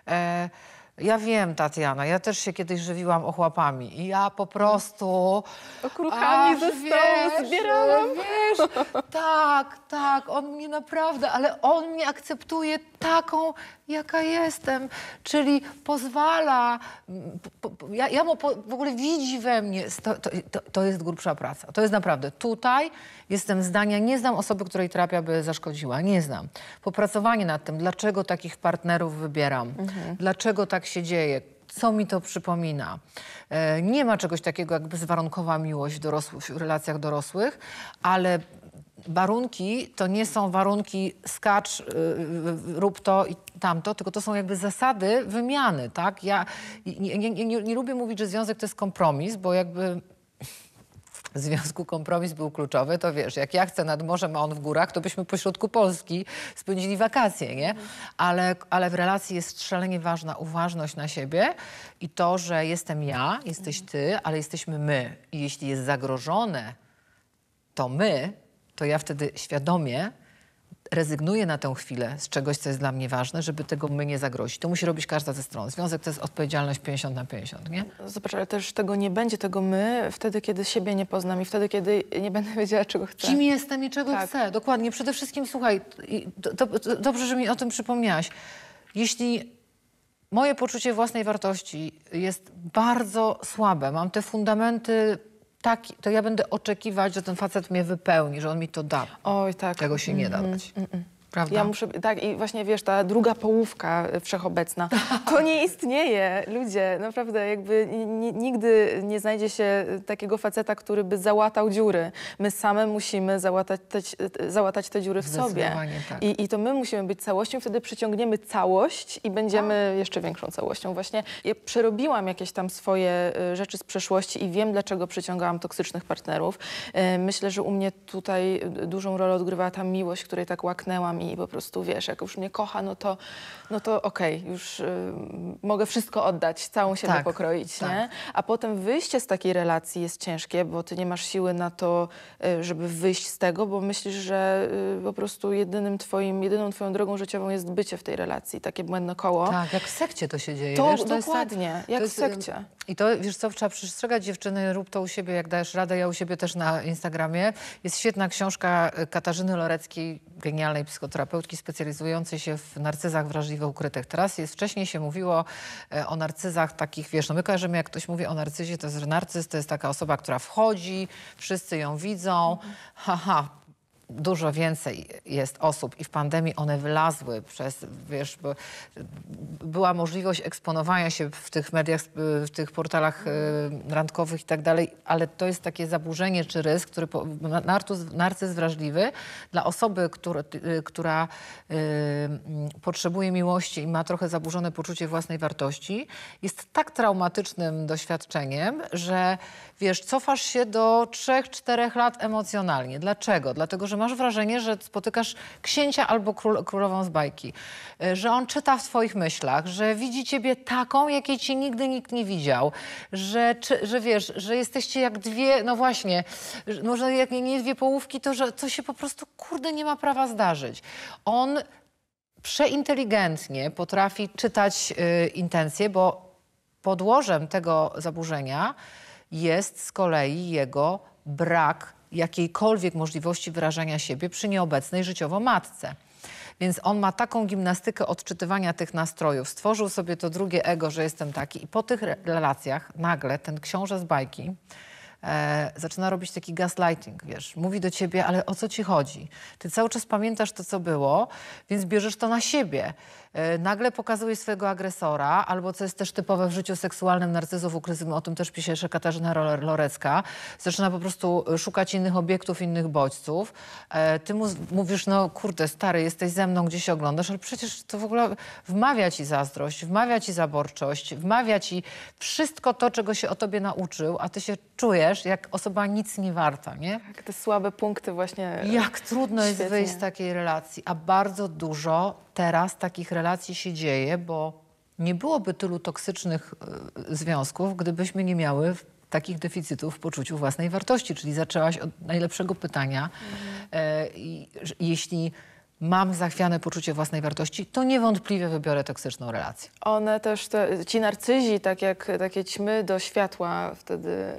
e, ja wiem, Tatiana, ja też się kiedyś żywiłam ochłapami i ja po prostu... Okruchami ze stołu zbierałam. Wiesz, tak, tak, on mnie naprawdę, ale on mnie akceptuje taką, jaka jestem, czyli pozwala, po, po, ja, ja mu po, w ogóle widzi we mnie, to, to, to, jest grubsza praca, to jest naprawdę, tutaj jestem zdania, nie znam osoby, której terapia by zaszkodziła, nie znam. Popracowanie nad tym, dlaczego takich partnerów wybieram, dlaczego tak się dzieje, co mi to przypomina. E, nie ma czegoś takiego jak bezwarunkowa miłość w, dorosłych, w relacjach dorosłych, ale warunki to nie są warunki skacz, y, y, rób to i tamto, tylko to są jakby zasady wymiany, tak? Ja nie, nie, nie, nie lubię mówić, że związek to jest kompromis, bo jakby w związku kompromis był kluczowy, to wiesz, jak ja chcę nad morzem, a on w górach, to byśmy pośrodku Polski spędzili wakacje, nie? Ale, ale w relacji jest szalenie ważna uważność na siebie i to, że jestem ja, jesteś ty, ale jesteśmy my. I jeśli jest zagrożone to my, to ja wtedy świadomie rezygnuję na tę chwilę z czegoś, co jest dla mnie ważne, żeby tego my nie zagrozić. To musi robić każda ze stron. Związek to jest odpowiedzialność 50 na 50, nie? Zobacz, ale też tego nie będzie, tego my, wtedy, kiedy siebie nie poznam i wtedy, kiedy nie będę wiedziała, czego chcę. Kim jestem i czego Tak. chcę. Dokładnie. Przede wszystkim, słuchaj, to, to, to, dobrze, że mi o tym przypomniałaś. Jeśli moje poczucie własnej wartości jest bardzo słabe, mam te fundamenty taki, to ja będę oczekiwać, że ten facet mnie wypełni, że on mi to da. Oj, tak. Tego się nie da dać. Prawda? Ja muszę, tak, i właśnie wiesz, ta druga połówka wszechobecna, to nie istnieje. Ludzie, naprawdę, jakby ni- ni- nigdy nie znajdzie się takiego faceta, który by załatał dziury. My same musimy załatać te, załatać te dziury w sobie. Tak. I, I to my musimy być całością, wtedy przyciągniemy całość i będziemy jeszcze większą całością. Właśnie ja przerobiłam jakieś tam swoje y, rzeczy z przeszłości i wiem, dlaczego przyciągałam toksycznych partnerów. Y, Myślę, że u mnie tutaj y, dużą rolę odgrywała ta miłość, której tak łaknęłam i po prostu, wiesz, jak już mnie kocha, no to, no to okej, już y, mogę wszystko oddać, całą siebie Tak, pokroić, tak. nie? A potem wyjście z takiej relacji jest ciężkie, bo ty nie masz siły na to, y, żeby wyjść z tego, bo myślisz, że y, po prostu jedynym twoim, jedyną twoją drogą życiową jest bycie w tej relacji, takie błędne koło. Tak, jak w sekcie to się dzieje. To wiesz, jest dokładnie, jak w sekcie. I to, wiesz co, trzeba przestrzegać dziewczyny, rób to u siebie, jak dajesz radę, ja u siebie też na Instagramie. Jest świetna książka y, Katarzyny Loreckiej, genialnej psychoterapeutki specjalizującej się w narcyzach wrażliwie ukrytych. Teraz jest, wcześniej się mówiło e, o narcyzach takich, wiesz, no my kojarzymy, jak ktoś mówi o narcyzie, to jest, narcyz to jest taka osoba, która wchodzi, wszyscy ją widzą, haha, dużo więcej jest osób i w pandemii one wylazły przez, wiesz, była możliwość eksponowania się w tych mediach, w tych portalach e, randkowych i tak dalej, ale to jest takie zaburzenie czy rys, który narcyz, narcyz wrażliwy dla osoby, która, y, która y, mm, potrzebuje miłości i ma trochę zaburzone poczucie własnej wartości, jest tak traumatycznym doświadczeniem, że wiesz, cofasz się do 3-4 lat emocjonalnie. Dlaczego? Dlatego, że masz wrażenie, że spotykasz księcia albo król, królową z bajki, y, że on czyta w twoich myślach, że widzi ciebie taką, jakiej cię nigdy nikt nie widział, że, czy, że wiesz, że jesteście jak dwie, no właśnie, że może jak nie, nie dwie połówki, to że to się po prostu, kurde, nie ma prawa zdarzyć. On przeinteligentnie potrafi czytać y, intencje, bo podłożem tego zaburzenia jest z kolei jego brak jakiejkolwiek możliwości wyrażania siebie przy nieobecnej życiowo matce. Więc on ma taką gimnastykę odczytywania tych nastrojów. Stworzył sobie to drugie ego, że jestem taki. I po tych re- relacjach nagle ten książę z bajki e, zaczyna robić taki gaslighting, wiesz. Mówi do ciebie, ale o co ci chodzi? Ty cały czas pamiętasz to, co było, więc bierzesz to na siebie. E, nagle pokazujesz swojego agresora, albo co jest też typowe w życiu seksualnym narcyzów ukrytym, o tym też pisze jeszcze Katarzyna Lorecka, zaczyna po prostu szukać innych obiektów, innych bodźców. E, ty mu mówisz, no kurde, stary, jesteś ze mną, gdzieś oglądasz, ale przecież to w ogóle wmawia ci zazdrość, wmawia ci zaborczość, wmawia ci wszystko to, czego się o tobie nauczył, a ty się czujesz jak osoba nic nie warta, nie? Tak, te słabe punkty właśnie. Jak trudno jest Świetnie. wyjść z takiej relacji, a bardzo dużo teraz takich relacji się dzieje, bo nie byłoby tylu toksycznych y, związków, gdybyśmy nie miały takich deficytów w poczuciu własnej wartości. Czyli zaczęłaś od najlepszego pytania. E, i, że jeśli mam zachwiane poczucie własnej wartości, to niewątpliwie wybiorę toksyczną relację. One też, te, ci narcyzi, tak jak takie ćmy do światła wtedy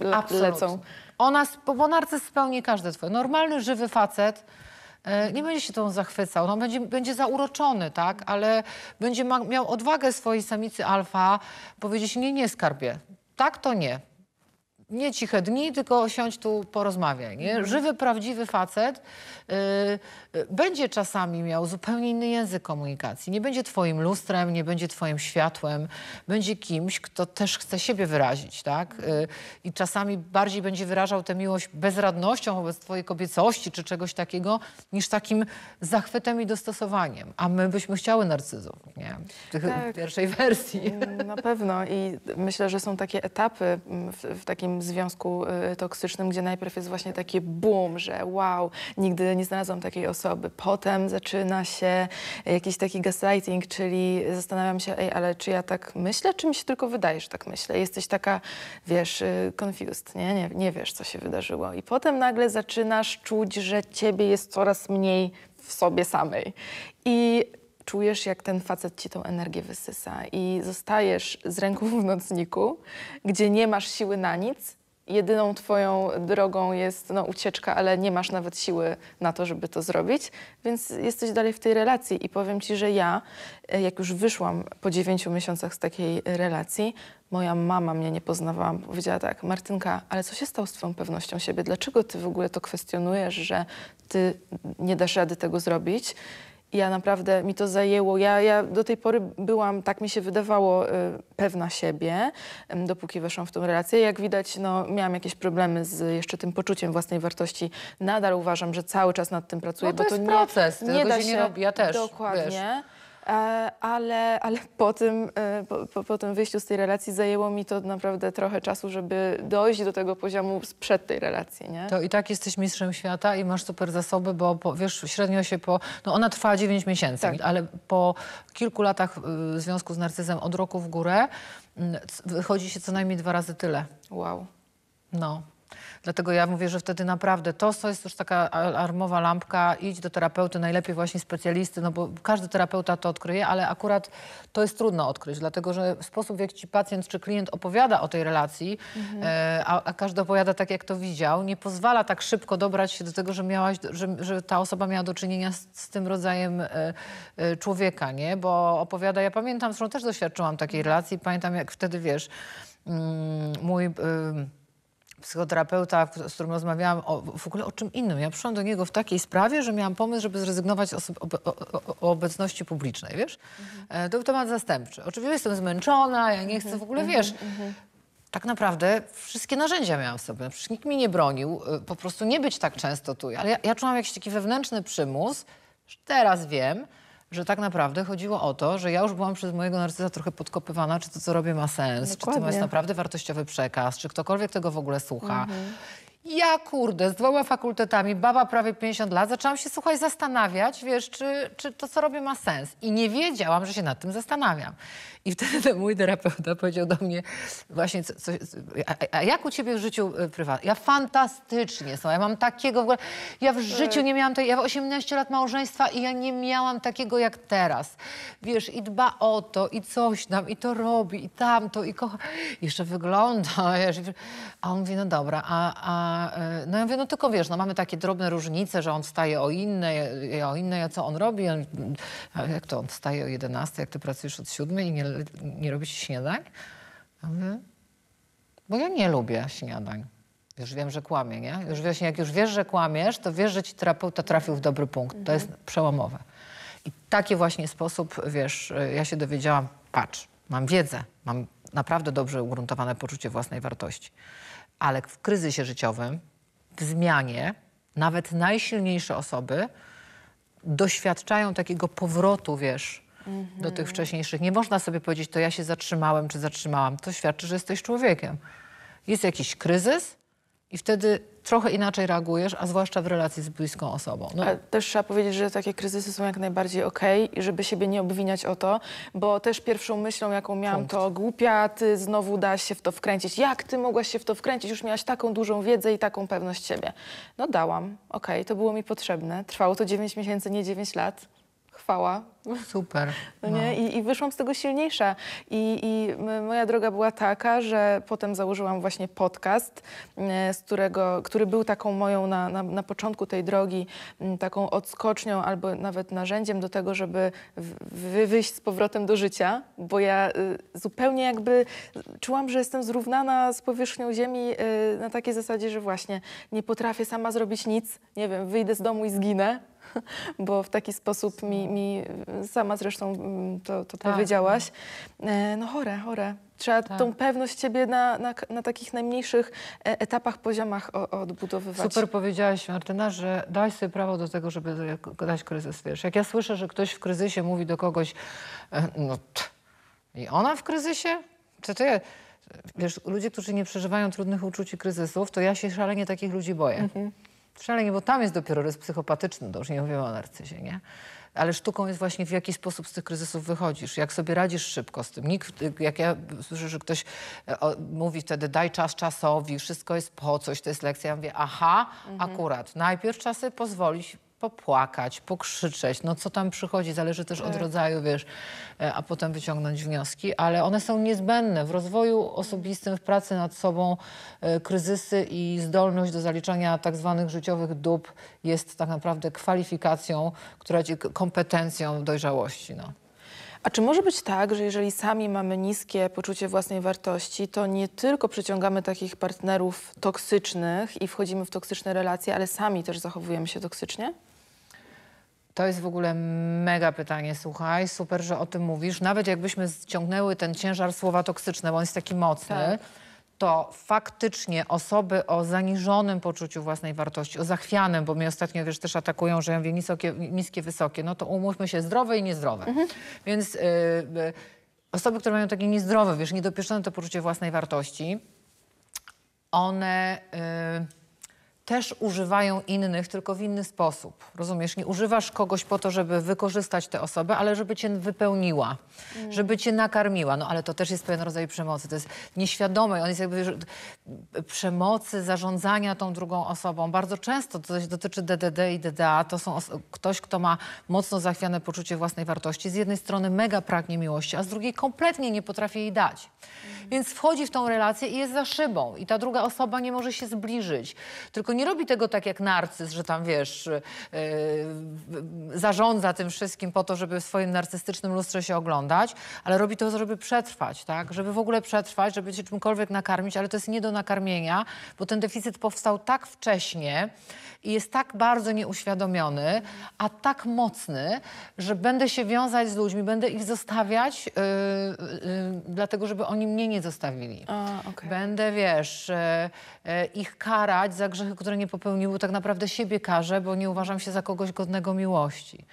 le, lecą. Ona, bo narcyz spełni każde twoje. Normalny, żywy facet e, nie będzie się tą zachwycał. No, będzie, będzie zauroczony, tak? Ale będzie ma, miał odwagę swojej samicy alfa powiedzieć, nie, nie skarbie. Tak to nie. Nie ciche dni, tylko siądź tu, porozmawiaj. Nie? Żywy, prawdziwy facet y, y, będzie czasami miał zupełnie inny język komunikacji. Nie będzie twoim lustrem, nie będzie twoim światłem. Będzie kimś, kto też chce siebie wyrazić. Tak? Y, I czasami bardziej będzie wyrażał tę miłość bezradnością wobec twojej kobiecości czy czegoś takiego, niż takim zachwytem i dostosowaniem. A my byśmy chciały narcyzów, nie? Tych Tak. pierwszej wersji. Mm, Na pewno i myślę, że są takie etapy mm, w, w takim związku y, toksycznym, gdzie najpierw jest właśnie takie boom, że wow, nigdy nie znalazłam takiej osoby. Potem zaczyna się jakiś taki gaslighting, czyli zastanawiam się, ej, ale czy ja tak myślę, czy mi się tylko wydaje, że tak myślę? Jesteś taka, wiesz, y, confused, nie? nie? Nie wiesz, co się wydarzyło. I potem nagle zaczynasz czuć, że ciebie jest coraz mniej w sobie samej. I czujesz, jak ten facet ci tą energię wysysa i zostajesz z ręką w nocniku, gdzie nie masz siły na nic. Jedyną twoją drogą jest no, ucieczka, ale nie masz nawet siły na to, żeby to zrobić, więc jesteś dalej w tej relacji. I powiem ci, że ja, e, jak już wyszłam po dziewięciu miesiącach z takiej relacji, moja mama mnie nie poznawała. Powiedziała tak, Martynka, ale co się stało z twoją pewnością siebie? Dlaczego ty w ogóle to kwestionujesz, że ty nie dasz rady tego zrobić? Ja naprawdę mi to zajęło. Ja, ja do tej pory byłam, tak mi się wydawało, y, pewna siebie, dopóki weszłam w tą relację. Jak widać, no, miałam jakieś problemy z jeszcze tym poczuciem własnej wartości. Nadal uważam, że cały czas nad tym pracuję, No to bo to jest nie, proces, nie da się się nie robi. Ja też, Dokładnie. wiesz. E, Ale, ale po, tym, e, po, po, tym wyjściu z tej relacji zajęło mi to naprawdę trochę czasu, żeby dojść do tego poziomu sprzed tej relacji, nie? To i tak jesteś mistrzem świata i masz super zasoby, bo po, wiesz, średnio się po... No ona trwała 9 miesięcy, Tak. ale po kilku latach y, związku z narcyzem od roku w górę mm, wychodzi się co najmniej dwa razy tyle. Wow. No. Dlatego ja mówię, że wtedy naprawdę to, to jest już taka alarmowa lampka, idź do terapeuty, najlepiej właśnie specjalisty, no bo każdy terapeuta to odkryje, ale akurat to jest trudno odkryć, dlatego że sposób, w jaki ci pacjent czy klient opowiada o tej relacji, e, a, a każdy opowiada tak, jak to widział, nie pozwala tak szybko dobrać się do tego, że, miałaś, że, że ta osoba miała do czynienia z, z tym rodzajem e, e, człowieka, nie? Bo opowiada, ja pamiętam, zresztą też doświadczyłam takiej relacji, pamiętam jak wtedy, wiesz, mm, mój... ym, psychoterapeuta, z którym rozmawiałam o, w ogóle o czym innym. Ja przyszłam do niego w takiej sprawie, że miałam pomysł, żeby zrezygnować z obecności publicznej, wiesz? E, To był temat zastępczy. Oczywiście jestem zmęczona, ja nie chcę w ogóle, wiesz... Tak naprawdę wszystkie narzędzia miałam w sobie. Przecież nikt mi nie bronił, y, po prostu nie być tak często tu. Ale ja, ja czułam jakiś taki wewnętrzny przymus, teraz wiem, że tak naprawdę chodziło o to, że ja już byłam przez mojego narcyza trochę podkopywana, czy to, co robię, ma sens, czy to Dokładnie. jest naprawdę wartościowy przekaz, czy ktokolwiek tego w ogóle słucha. Ja, kurde, z dwoma fakultetami, baba prawie 50 lat, zaczęłam się, słuchaj, zastanawiać, wiesz, czy, czy to, co robię, ma sens. I nie wiedziałam, że się nad tym zastanawiam. I wtedy mój terapeuta powiedział do mnie właśnie, co, co, a, a jak u ciebie w życiu y, prywatnym? Ja fantastycznie, słuchaj, ja mam takiego w ogóle, ja w życiu nie miałam tej, ja w 18 lat małżeństwa i ja nie miałam takiego jak teraz. Wiesz, i dba o to, i coś tam, i to robi, i tamto, i kocha. Jeszcze wygląda, wiesz. A on mówi, no dobra, a, a y, no ja mówię, no tylko wiesz, no mamy takie drobne różnice, że on wstaje o innej, ja o innej, a co on robi? On, jak to, on wstaje o 11, jak ty pracujesz od 7 i nie, nie robi się śniadań? Ja mówię, bo ja nie lubię śniadań. Już wiem, że kłamie, nie? Już wiesz, jak już wiesz, że kłamiesz, to wiesz, że ci terapeuta trafił w dobry punkt. To jest przełomowe. I taki właśnie sposób, wiesz, ja się dowiedziałam, patrz, mam wiedzę, mam naprawdę dobrze ugruntowane poczucie własnej wartości. Ale w kryzysie życiowym, w zmianie, nawet najsilniejsze osoby doświadczają takiego powrotu, wiesz, do tych wcześniejszych. Nie można sobie powiedzieć, to ja się zatrzymałem czy zatrzymałam. To świadczy, że jesteś człowiekiem. Jest jakiś kryzys i wtedy trochę inaczej reagujesz, a zwłaszcza w relacji z bliską osobą. No, Ale też trzeba powiedzieć, że takie kryzysy są jak najbardziej okej i żeby siebie nie obwiniać o to, bo też pierwszą myślą, jaką miałam, Punkt. to głupia, ty znowu dałaś się w to wkręcić. Jak ty mogłaś się w to wkręcić? Już miałaś taką dużą wiedzę i taką pewność siebie. No dałam, okej, to było mi potrzebne. Trwało to 9 miesięcy, nie 9 lat. Chwała. super. No nie? I, I wyszłam z tego silniejsza. I, I moja droga była taka, że potem założyłam właśnie podcast, z którego, który był taką moją na, na, na początku tej drogi, taką odskocznią albo nawet narzędziem do tego, żeby wy, wyjść z powrotem do życia, bo ja y, zupełnie jakby czułam, że jestem zrównana z powierzchnią ziemi y, na takiej zasadzie, że właśnie nie potrafię sama zrobić nic, nie wiem, wyjdę z domu i zginę, bo w taki sposób mi, mi sama zresztą mm, to, to Tak, powiedziałaś. E, No chore, chore. Trzeba Tak. tą pewność siebie na, na, na takich najmniejszych e, etapach, poziomach odbudowywać. Super powiedziałaś, Martyna, że dałaś sobie prawo do tego, żeby dać kryzys. Wiesz, jak ja słyszę, że ktoś w kryzysie mówi do kogoś, e, no i ona w kryzysie? To, ja, Wiesz, ludzie, którzy nie przeżywają trudnych uczuć i kryzysów, to ja się szalenie takich ludzi boję. Szalenie, bo tam jest dopiero rys psychopatyczny, to już nie mówimy o narcyzie, nie? Ale sztuką jest właśnie w jaki sposób z tych kryzysów wychodzisz, jak sobie radzisz szybko z tym. Nikt, jak ja słyszę, że ktoś e, mówi wtedy daj czas czasowi, wszystko jest po coś, to jest lekcja, ja mówię aha, akurat. Najpierw trzeba sobie pozwolić popłakać, pokrzyczeć, no co tam przychodzi, zależy też od rodzaju, wiesz, e, a potem wyciągnąć wnioski, ale one są niezbędne w rozwoju osobistym, w pracy nad sobą, e, kryzysy i zdolność do zaliczania tak zwanych życiowych dóbr jest tak naprawdę kwalifikacją, która ci kompetencją dojrzałości, no. A czy może być tak, że jeżeli sami mamy niskie poczucie własnej wartości, to nie tylko przyciągamy takich partnerów toksycznych i wchodzimy w toksyczne relacje, ale sami też zachowujemy się toksycznie? To jest w ogóle mega pytanie, słuchaj, super, że o tym mówisz. Nawet jakbyśmy ściągnęły ten ciężar słowa toksyczne, bo on jest taki mocny, Tak. to faktycznie osoby o zaniżonym poczuciu własnej wartości, o zachwianym, bo mnie ostatnio, wiesz, też atakują, że ja mówię nisokie, niskie, wysokie, no to umówmy się, zdrowe i niezdrowe. Więc y, y, osoby, które mają takie niezdrowe, wiesz, niedopieszczone to poczucie własnej wartości, one y, też używają innych, tylko w inny sposób. Rozumiesz? Nie używasz kogoś po to, żeby wykorzystać tę osobę, ale żeby cię wypełniła, żeby cię nakarmiła. No ale to też jest pewien rodzaj przemocy. To jest nieświadome. On jest jakby przemocy, zarządzania tą drugą osobą. Bardzo często to się dotyczy DDD i DDA. To są ktoś, kto ma mocno zachwiane poczucie własnej wartości. Z jednej strony mega pragnie miłości, a z drugiej kompletnie nie potrafi jej dać. Więc wchodzi w tą relację i jest za szybą. I ta druga osoba nie może się zbliżyć. Tylko nie robi tego tak jak narcyz, że tam wiesz, yy, zarządza tym wszystkim po to, żeby w swoim narcystycznym lustrze się oglądać, ale robi to, żeby przetrwać, tak? Żeby w ogóle przetrwać, żeby się czymkolwiek nakarmić, ale to jest nie do nakarmienia, bo ten deficyt powstał tak wcześnie i jest tak bardzo nieuświadomiony, a tak mocny, że będę się wiązać z ludźmi, będę ich zostawiać, yy, yy, dlatego żeby oni mnie nie zostawili. A, okej. Będę, wiesz, e, e, ich karać za grzechy, które nie popełniły, tak naprawdę siebie karzę, bo nie uważam się za kogoś godnego miłości.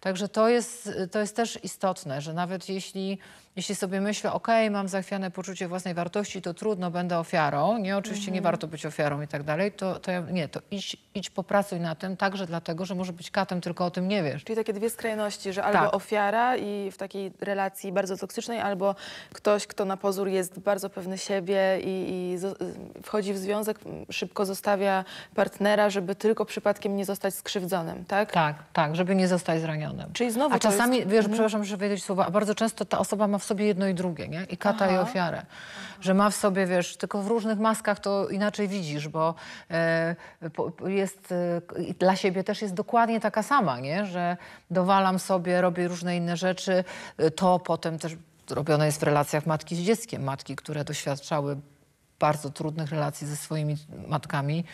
Także to jest, to jest też istotne, że nawet jeśli, jeśli sobie myślę, okej, mam zachwiane poczucie własnej wartości, to trudno, będę ofiarą, nie, oczywiście nie warto być ofiarą i tak dalej, to, to ja, nie, to idź, idź popracuj na tym, także dlatego, że może być katem, tylko o tym nie wiesz. Czyli takie dwie skrajności, że albo Tak. ofiara i w takiej relacji bardzo toksycznej, albo ktoś, kto na pozór jest bardzo pewny siebie i, i zo- wchodzi w związek, szybko zostawia partnera, żeby tylko przypadkiem nie zostać skrzywdzonym, tak? Tak, tak, żeby nie zostać zranionym. Czyli znowu A czasami, jest- wiesz, przepraszam, że ci słowa, a bardzo często ta osoba ma w sobie jedno i drugie, nie? I kata i Aha. ofiarę. Że ma w sobie, wiesz, tylko w różnych maskach to inaczej widzisz, bo e, jest, e, i dla siebie też jest dokładnie taka sama, nie? Że dowalam sobie, robię różne inne rzeczy, e, to potem też robione jest w relacjach matki z dzieckiem. Matki, które doświadczały bardzo trudnych relacji ze swoimi matkami,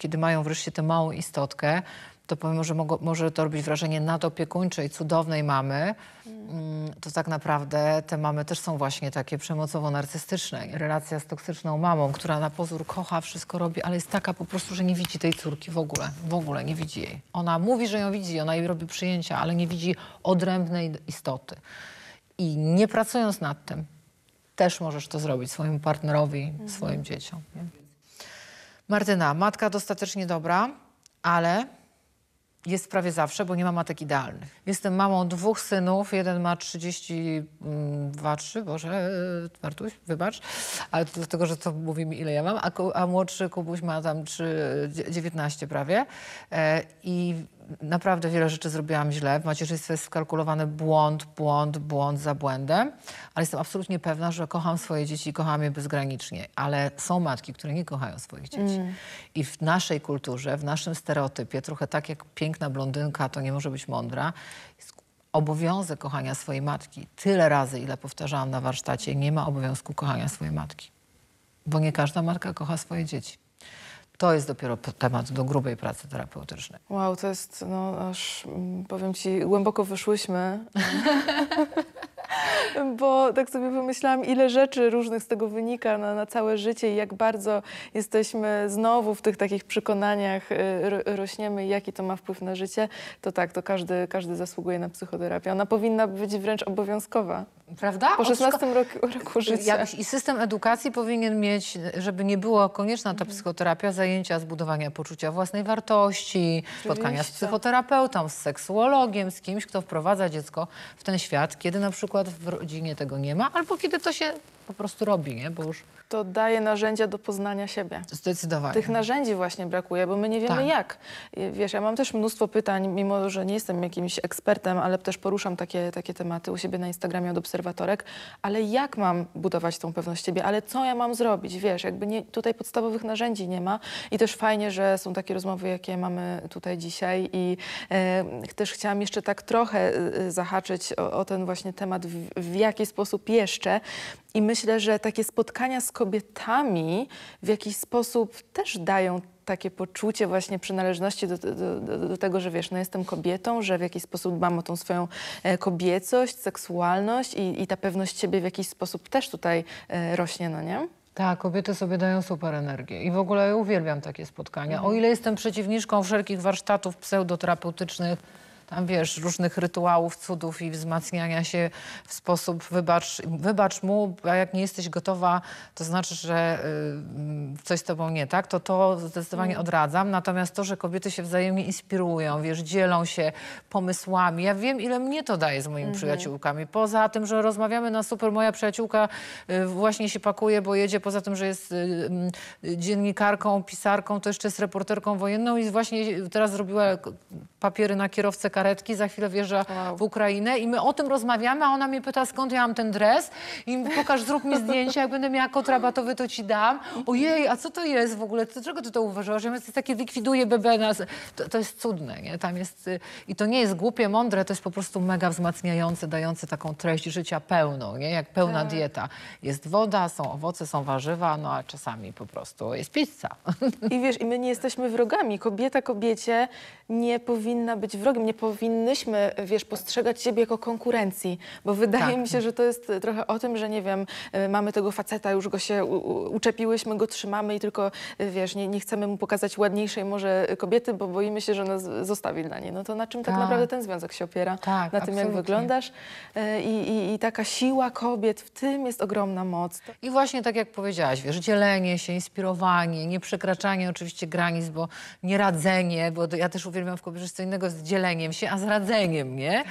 kiedy mają wreszcie tę małą istotkę, to pomimo, że mogło, może to robić wrażenie nadopiekuńczej, cudownej mamy, mm, to tak naprawdę te mamy też są właśnie takie przemocowo-narcystyczne. Relacja z toksyczną mamą, która na pozór kocha, wszystko robi, ale jest taka po prostu, że nie widzi tej córki w ogóle. W ogóle nie widzi jej. Ona mówi, że ją widzi, ona jej robi przyjęcia, ale nie widzi odrębnej istoty. I nie pracując nad tym, też możesz to zrobić swojemu partnerowi, swoim dzieciom. Nie? Martyna, matka dostatecznie dobra, ale jest prawie zawsze, bo nie ma matek idealnych. Jestem mamą dwóch synów, jeden ma 32, 3, Boże, e, Martuś, wybacz, ale to dlatego, że to mówi mi ile ja mam, a, a młodszy Kubuś ma tam 3, 19 prawie. E, i naprawdę wiele rzeczy zrobiłam źle. W macierzyństwie jest wkalkulowany błąd, błąd, błąd za błędem, ale jestem absolutnie pewna, że kocham swoje dzieci i kocham je bezgranicznie. Ale są matki, które nie kochają swoich dzieci. I w naszej kulturze, w naszym stereotypie, trochę tak jak piękna blondynka to nie może być mądra, jest obowiązek kochania swojej matki. Tyle razy, ile powtarzałam na warsztacie, nie ma obowiązku kochania swojej matki. Bo nie każda matka kocha swoje dzieci. To jest dopiero temat do grubej pracy terapeutycznej. Wow, to jest, no aż mm, powiem ci, głęboko wyszłyśmy. Bo tak sobie pomyślałam, ile rzeczy różnych z tego wynika na, na całe życie i jak bardzo jesteśmy znowu w tych takich przekonaniach y, ro- rośniemy i jaki to ma wpływ na życie, to tak, to każdy, każdy zasługuje na psychoterapię. Ona powinna być wręcz obowiązkowa. Prawda? Po Od 16 roku, roku życia. Jak, I system edukacji powinien mieć, żeby nie była konieczna Mhm. ta psychoterapia, zajęcia zbudowania poczucia własnej wartości, spotkania z psychoterapeutą, z seksuologiem, z kimś, kto wprowadza dziecko w ten świat, kiedy na przykład w rodzinie tego nie ma, albo kiedy to się po prostu robi, nie? Bo już To daje narzędzia do poznania siebie. zdecydowanie. Tych narzędzi właśnie brakuje, bo my nie wiemy Tak. jak. Wiesz, ja mam też mnóstwo pytań, mimo że nie jestem jakimś ekspertem, ale też poruszam takie, takie tematy u siebie na Instagramie od obserwatorek, ale jak mam budować tą pewność siebie, ale co ja mam zrobić, wiesz, jakby nie, tutaj podstawowych narzędzi nie ma i też fajnie, że są takie rozmowy, jakie mamy tutaj dzisiaj i e, też chciałam jeszcze tak trochę e, zahaczyć o, o ten właśnie temat, w, w jaki sposób jeszcze i myślę, że takie spotkania z kobietami w jakiś sposób też dają takie poczucie właśnie przynależności do, do, do, do tego, że wiesz, no jestem kobietą, że w jakiś sposób mam tą swoją e, kobiecość, seksualność i, i ta pewność siebie w jakiś sposób też tutaj e, rośnie, no nie? Tak, kobiety sobie dają super energię i w ogóle ja uwielbiam takie spotkania. Mhm. O ile jestem przeciwniczką wszelkich warsztatów pseudoterapeutycznych, tam wiesz, różnych rytuałów, cudów i wzmacniania się w sposób wybacz, wybacz mu, a jak nie jesteś gotowa, to znaczy, że y, coś z tobą nie tak, to to zdecydowanie Mhm. odradzam. Natomiast to, że kobiety się wzajemnie inspirują, wiesz, dzielą się pomysłami. Ja wiem, ile mnie to daje z moimi Mhm. przyjaciółkami. Poza tym, że rozmawiamy na super, moja przyjaciółka y, właśnie się pakuje, bo jedzie, poza tym, że jest y, y, dziennikarką, pisarką, to jeszcze jest reporterką wojenną i właśnie teraz zrobiła papiery na kierowcę karetki, za chwilę wjeżdża Wow. w Ukrainę i my o tym rozmawiamy, a ona mnie pyta, skąd ja mam ten dres i pokaż, zrób mi zdjęcie, jak będę miała kod rabatowy, to ci dam. Ojej, a co to jest w ogóle? Dlaczego ty to uważasz? Ja jest takie likwiduje bebena. To, to jest cudne, nie? Tam jest, y, I to nie jest głupie, mądre, to jest po prostu mega wzmacniające, dające taką treść życia pełną, nie? Jak pełna dieta. Jest woda, są owoce, są warzywa, no a czasami po prostu jest pizza. I wiesz, i my nie jesteśmy wrogami. Kobieta kobiecie nie powinna być wrogiem. Nie powinnyśmy, wiesz, postrzegać siebie jako konkurencji, bo wydaje Tak. mi się, że to jest trochę o tym, że nie wiem, y, mamy tego faceta, już go się uczepiłyśmy, go trzymamy i tylko, y, wiesz, nie, nie chcemy mu pokazać ładniejszej może kobiety, bo boimy się, że nas zostawi dla niej. No to na czym tak, Tak. naprawdę ten związek się opiera? Tak, na tym, jak absolutnie. wyglądasz y, i, i, i taka siła kobiet, w tym jest ogromna moc. I właśnie tak jak powiedziałaś, wiesz, dzielenie się, inspirowanie, nie przekraczanie oczywiście granic, bo nie radzenie, bo ja też uwielbiam w kobiecie, że co innego z dzieleniem się, a z radzeniem, nie?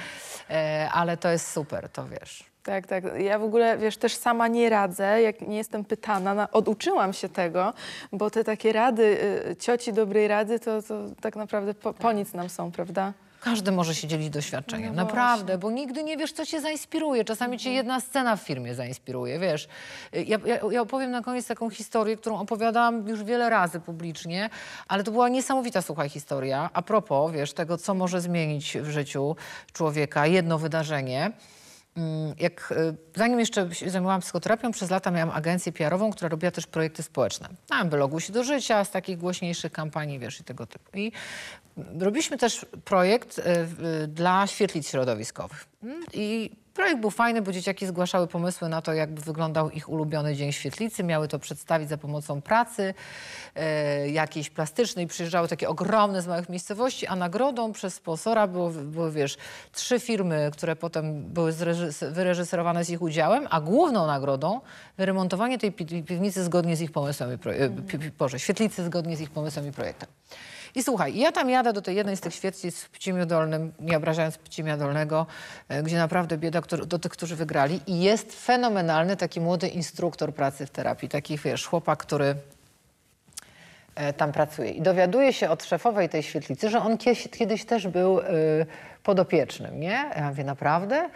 E, ale to jest super, to wiesz. Tak, tak. Ja w ogóle, wiesz, też sama nie radzę, jak nie jestem pytana, na, oduczyłam się tego, bo te takie rady, y, cioci dobrej rady, to, to tak naprawdę po, po nic nam są, prawda? Każdy może się dzielić doświadczeniem, No naprawdę, bo nigdy nie wiesz, co cię zainspiruje. Czasami cię jedna scena w firmie zainspiruje, wiesz. Ja, ja, ja opowiem na koniec taką historię, którą opowiadałam już wiele razy publicznie, ale to była niesamowita, słuchaj, historia. A propos, wiesz, tego, co może zmienić w życiu człowieka, jedno wydarzenie. Mm, Jak, y, zanim jeszcze się zajmowałam psychoterapią, przez lata miałam agencję PR-ową, która robiła też projekty społeczne. Tam wyloguj się do życia z takich głośniejszych kampanii, wiesz, i tego typu. I robiliśmy też projekt y, dla świetlic środowiskowych. Mm, I projekt był fajny, bo dzieciaki zgłaszały pomysły na to, jakby wyglądał ich ulubiony dzień świetlicy. Miały to przedstawić za pomocą pracy e, jakiejś plastycznej. Przyjeżdżały takie ogromne z małych miejscowości, a nagrodą przez sponsora było, były, wiesz, trzy firmy, które potem były wyreżyserowane z ich udziałem, a główną nagrodą wyremontowanie tej pi- piwnicy zgodnie z ich pomysłem, i pro, e, Boże, świetlicy zgodnie z ich pomysłem i projektem. I słuchaj, ja tam jadę do tej jednej z tych świetlic w Pcimiu Dolnym, nie obrażając Pcimia Dolnego, e, gdzie naprawdę bieda do tych, którzy wygrali. I jest fenomenalny taki młody instruktor pracy w terapii, taki wiesz, chłopak, który e, tam pracuje. I dowiaduje się od szefowej tej świetlicy, że on kiedyś, kiedyś też był y, podopiecznym, nie? Ja mówię, naprawdę?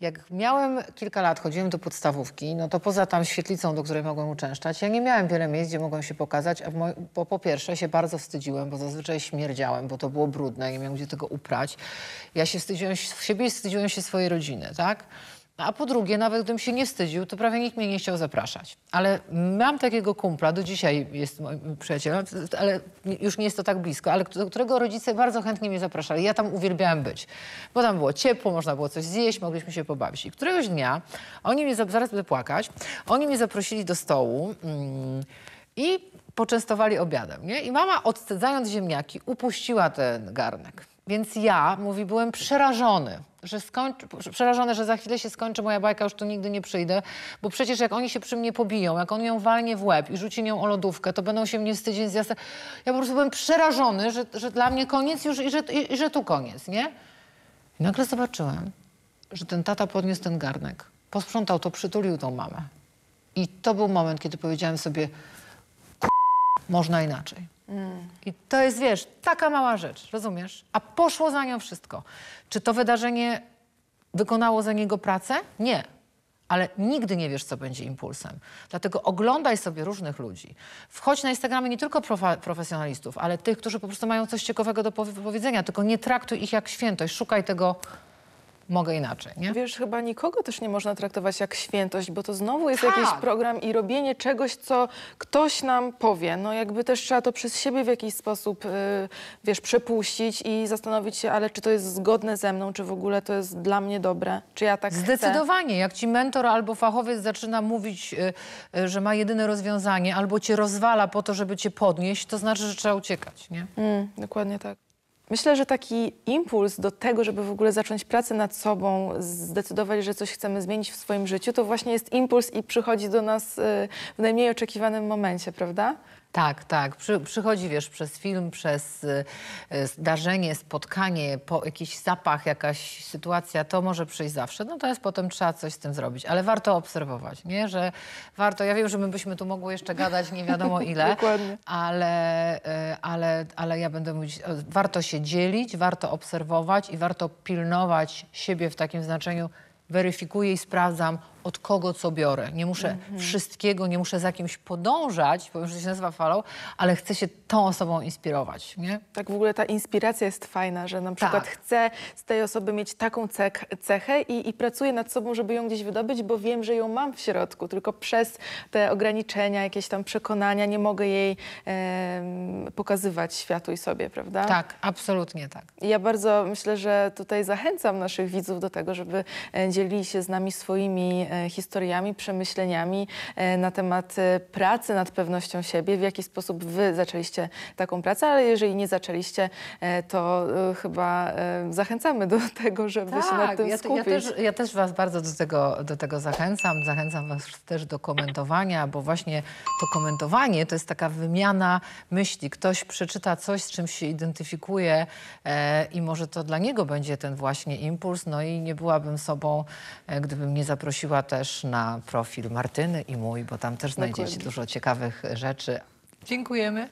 Jak miałem kilka lat, chodziłem do podstawówki, no to poza tam świetlicą, do której mogłem uczęszczać, ja nie miałem wiele miejsc, gdzie mogłem się pokazać, a moj, bo po pierwsze się bardzo wstydziłem, bo zazwyczaj śmierdziałem, bo to było brudne, nie miałem gdzie tego uprać. Ja się wstydziłem siebie i wstydziłem się swojej rodziny, tak? A po drugie, nawet gdybym się nie wstydził, to prawie nikt mnie nie chciał zapraszać. Ale mam takiego kumpla, do dzisiaj jest moim przyjacielem, ale już nie jest to tak blisko, ale do którego rodzice bardzo chętnie mnie zapraszali. Ja tam uwielbiałem być, bo tam było ciepło, można było coś zjeść, mogliśmy się pobawić. I któregoś dnia oni mnie, zaraz będę płakać, oni mnie zaprosili do stołu mm, i poczęstowali obiadem. Nie? I mama, odcedzając ziemniaki, upuściła ten garnek. Więc ja, mówi, byłem przerażony. Że skończy, przerażone, że za chwilę się skończy moja bajka, już tu nigdy nie przyjdę, bo przecież jak oni się przy mnie pobiją, jak on ją walnie w łeb i rzuci nią o lodówkę, to będą się mnie wstydzić z jasna. Ja po prostu byłem przerażony, że, że dla mnie koniec już i że, i, i że tu koniec, nie? I nagle zobaczyłem, że ten tata podniósł ten garnek, posprzątał to, przytulił tą mamę. I to był moment, kiedy powiedziałem sobie, można inaczej. I to jest, wiesz, taka mała rzecz, rozumiesz? A poszło za nią wszystko. Czy to wydarzenie wykonało za niego pracę? Nie. Ale nigdy nie wiesz, co będzie impulsem. Dlatego oglądaj sobie różnych ludzi. Wchodź na Instagramy nie tylko profesjonalistów, ale tych, którzy po prostu mają coś ciekawego do powie- powiedzenia. Tylko nie traktuj ich jak świętość. Szukaj tego, mogę inaczej, nie? Wiesz, chyba nikogo też nie można traktować jak świętość, bo to znowu jest Tak. jakiś program i robienie czegoś, co ktoś nam powie. No jakby też trzeba to przez siebie w jakiś sposób, y, wiesz, przepuścić i zastanowić się, ale czy to jest zgodne ze mną, czy w ogóle to jest dla mnie dobre, czy ja tak chcę. Zdecydowanie. Jak ci mentor albo fachowiec zaczyna mówić, y, y, że ma jedyne rozwiązanie, albo cię rozwala po to, żeby cię podnieść, to znaczy, że trzeba uciekać, nie? Mm, dokładnie tak. Myślę, że taki impuls do tego, żeby w ogóle zacząć pracę nad sobą, zdecydować, że coś chcemy zmienić w swoim życiu, to właśnie jest impuls i przychodzi do nas y, w najmniej oczekiwanym momencie, prawda? Tak, tak. Przy, przychodzi, wiesz, przez film, przez y, y, zdarzenie, spotkanie, po jakiś zapach, jakaś sytuacja, to może przyjść zawsze. Natomiast potem trzeba coś z tym zrobić. Ale warto obserwować, nie? Że warto, ja wiem, że my byśmy tu mogły jeszcze gadać nie wiadomo ile, Dokładnie. ale, y, ale, ale ja będę mówić, warto się dzielić, warto obserwować i warto pilnować siebie w takim znaczeniu, weryfikuję i sprawdzam, od kogo co biorę. Nie muszę wszystkiego, nie muszę za kimś podążać, powiem, że to się nazywa falą, ale chcę się tą osobą inspirować, nie? Tak w ogóle ta inspiracja jest fajna, że na przykład Tak. chcę z tej osoby mieć taką cech, cechę i, i pracuję nad sobą, żeby ją gdzieś wydobyć, bo wiem, że ją mam w środku, tylko przez te ograniczenia, jakieś tam przekonania nie mogę jej em, pokazywać światu i sobie, prawda? Tak, absolutnie tak. Ja bardzo myślę, że tutaj zachęcam naszych widzów do tego, żeby e, dzielili się z nami swoimi e, historiami, przemyśleniami e, na temat e, pracy nad pewnością siebie, w jaki sposób wy zaczęliście taką pracę, ale jeżeli nie zaczęliście, e, to e, chyba e, zachęcamy do tego, żeby się nad tym Tak, ja, te- ja, skupić. też, ja też Was bardzo do tego, do tego zachęcam. Zachęcam Was też do komentowania, bo właśnie to komentowanie to jest taka wymiana myśli. Ktoś przeczyta coś, z czym się identyfikuje e, i może to dla niego będzie ten właśnie impuls. No i nie byłabym sobą, e, gdybym nie zaprosiła też na profil Martyny i mój, bo tam też znajdziecie dużo ciekawych rzeczy. Dziękujemy.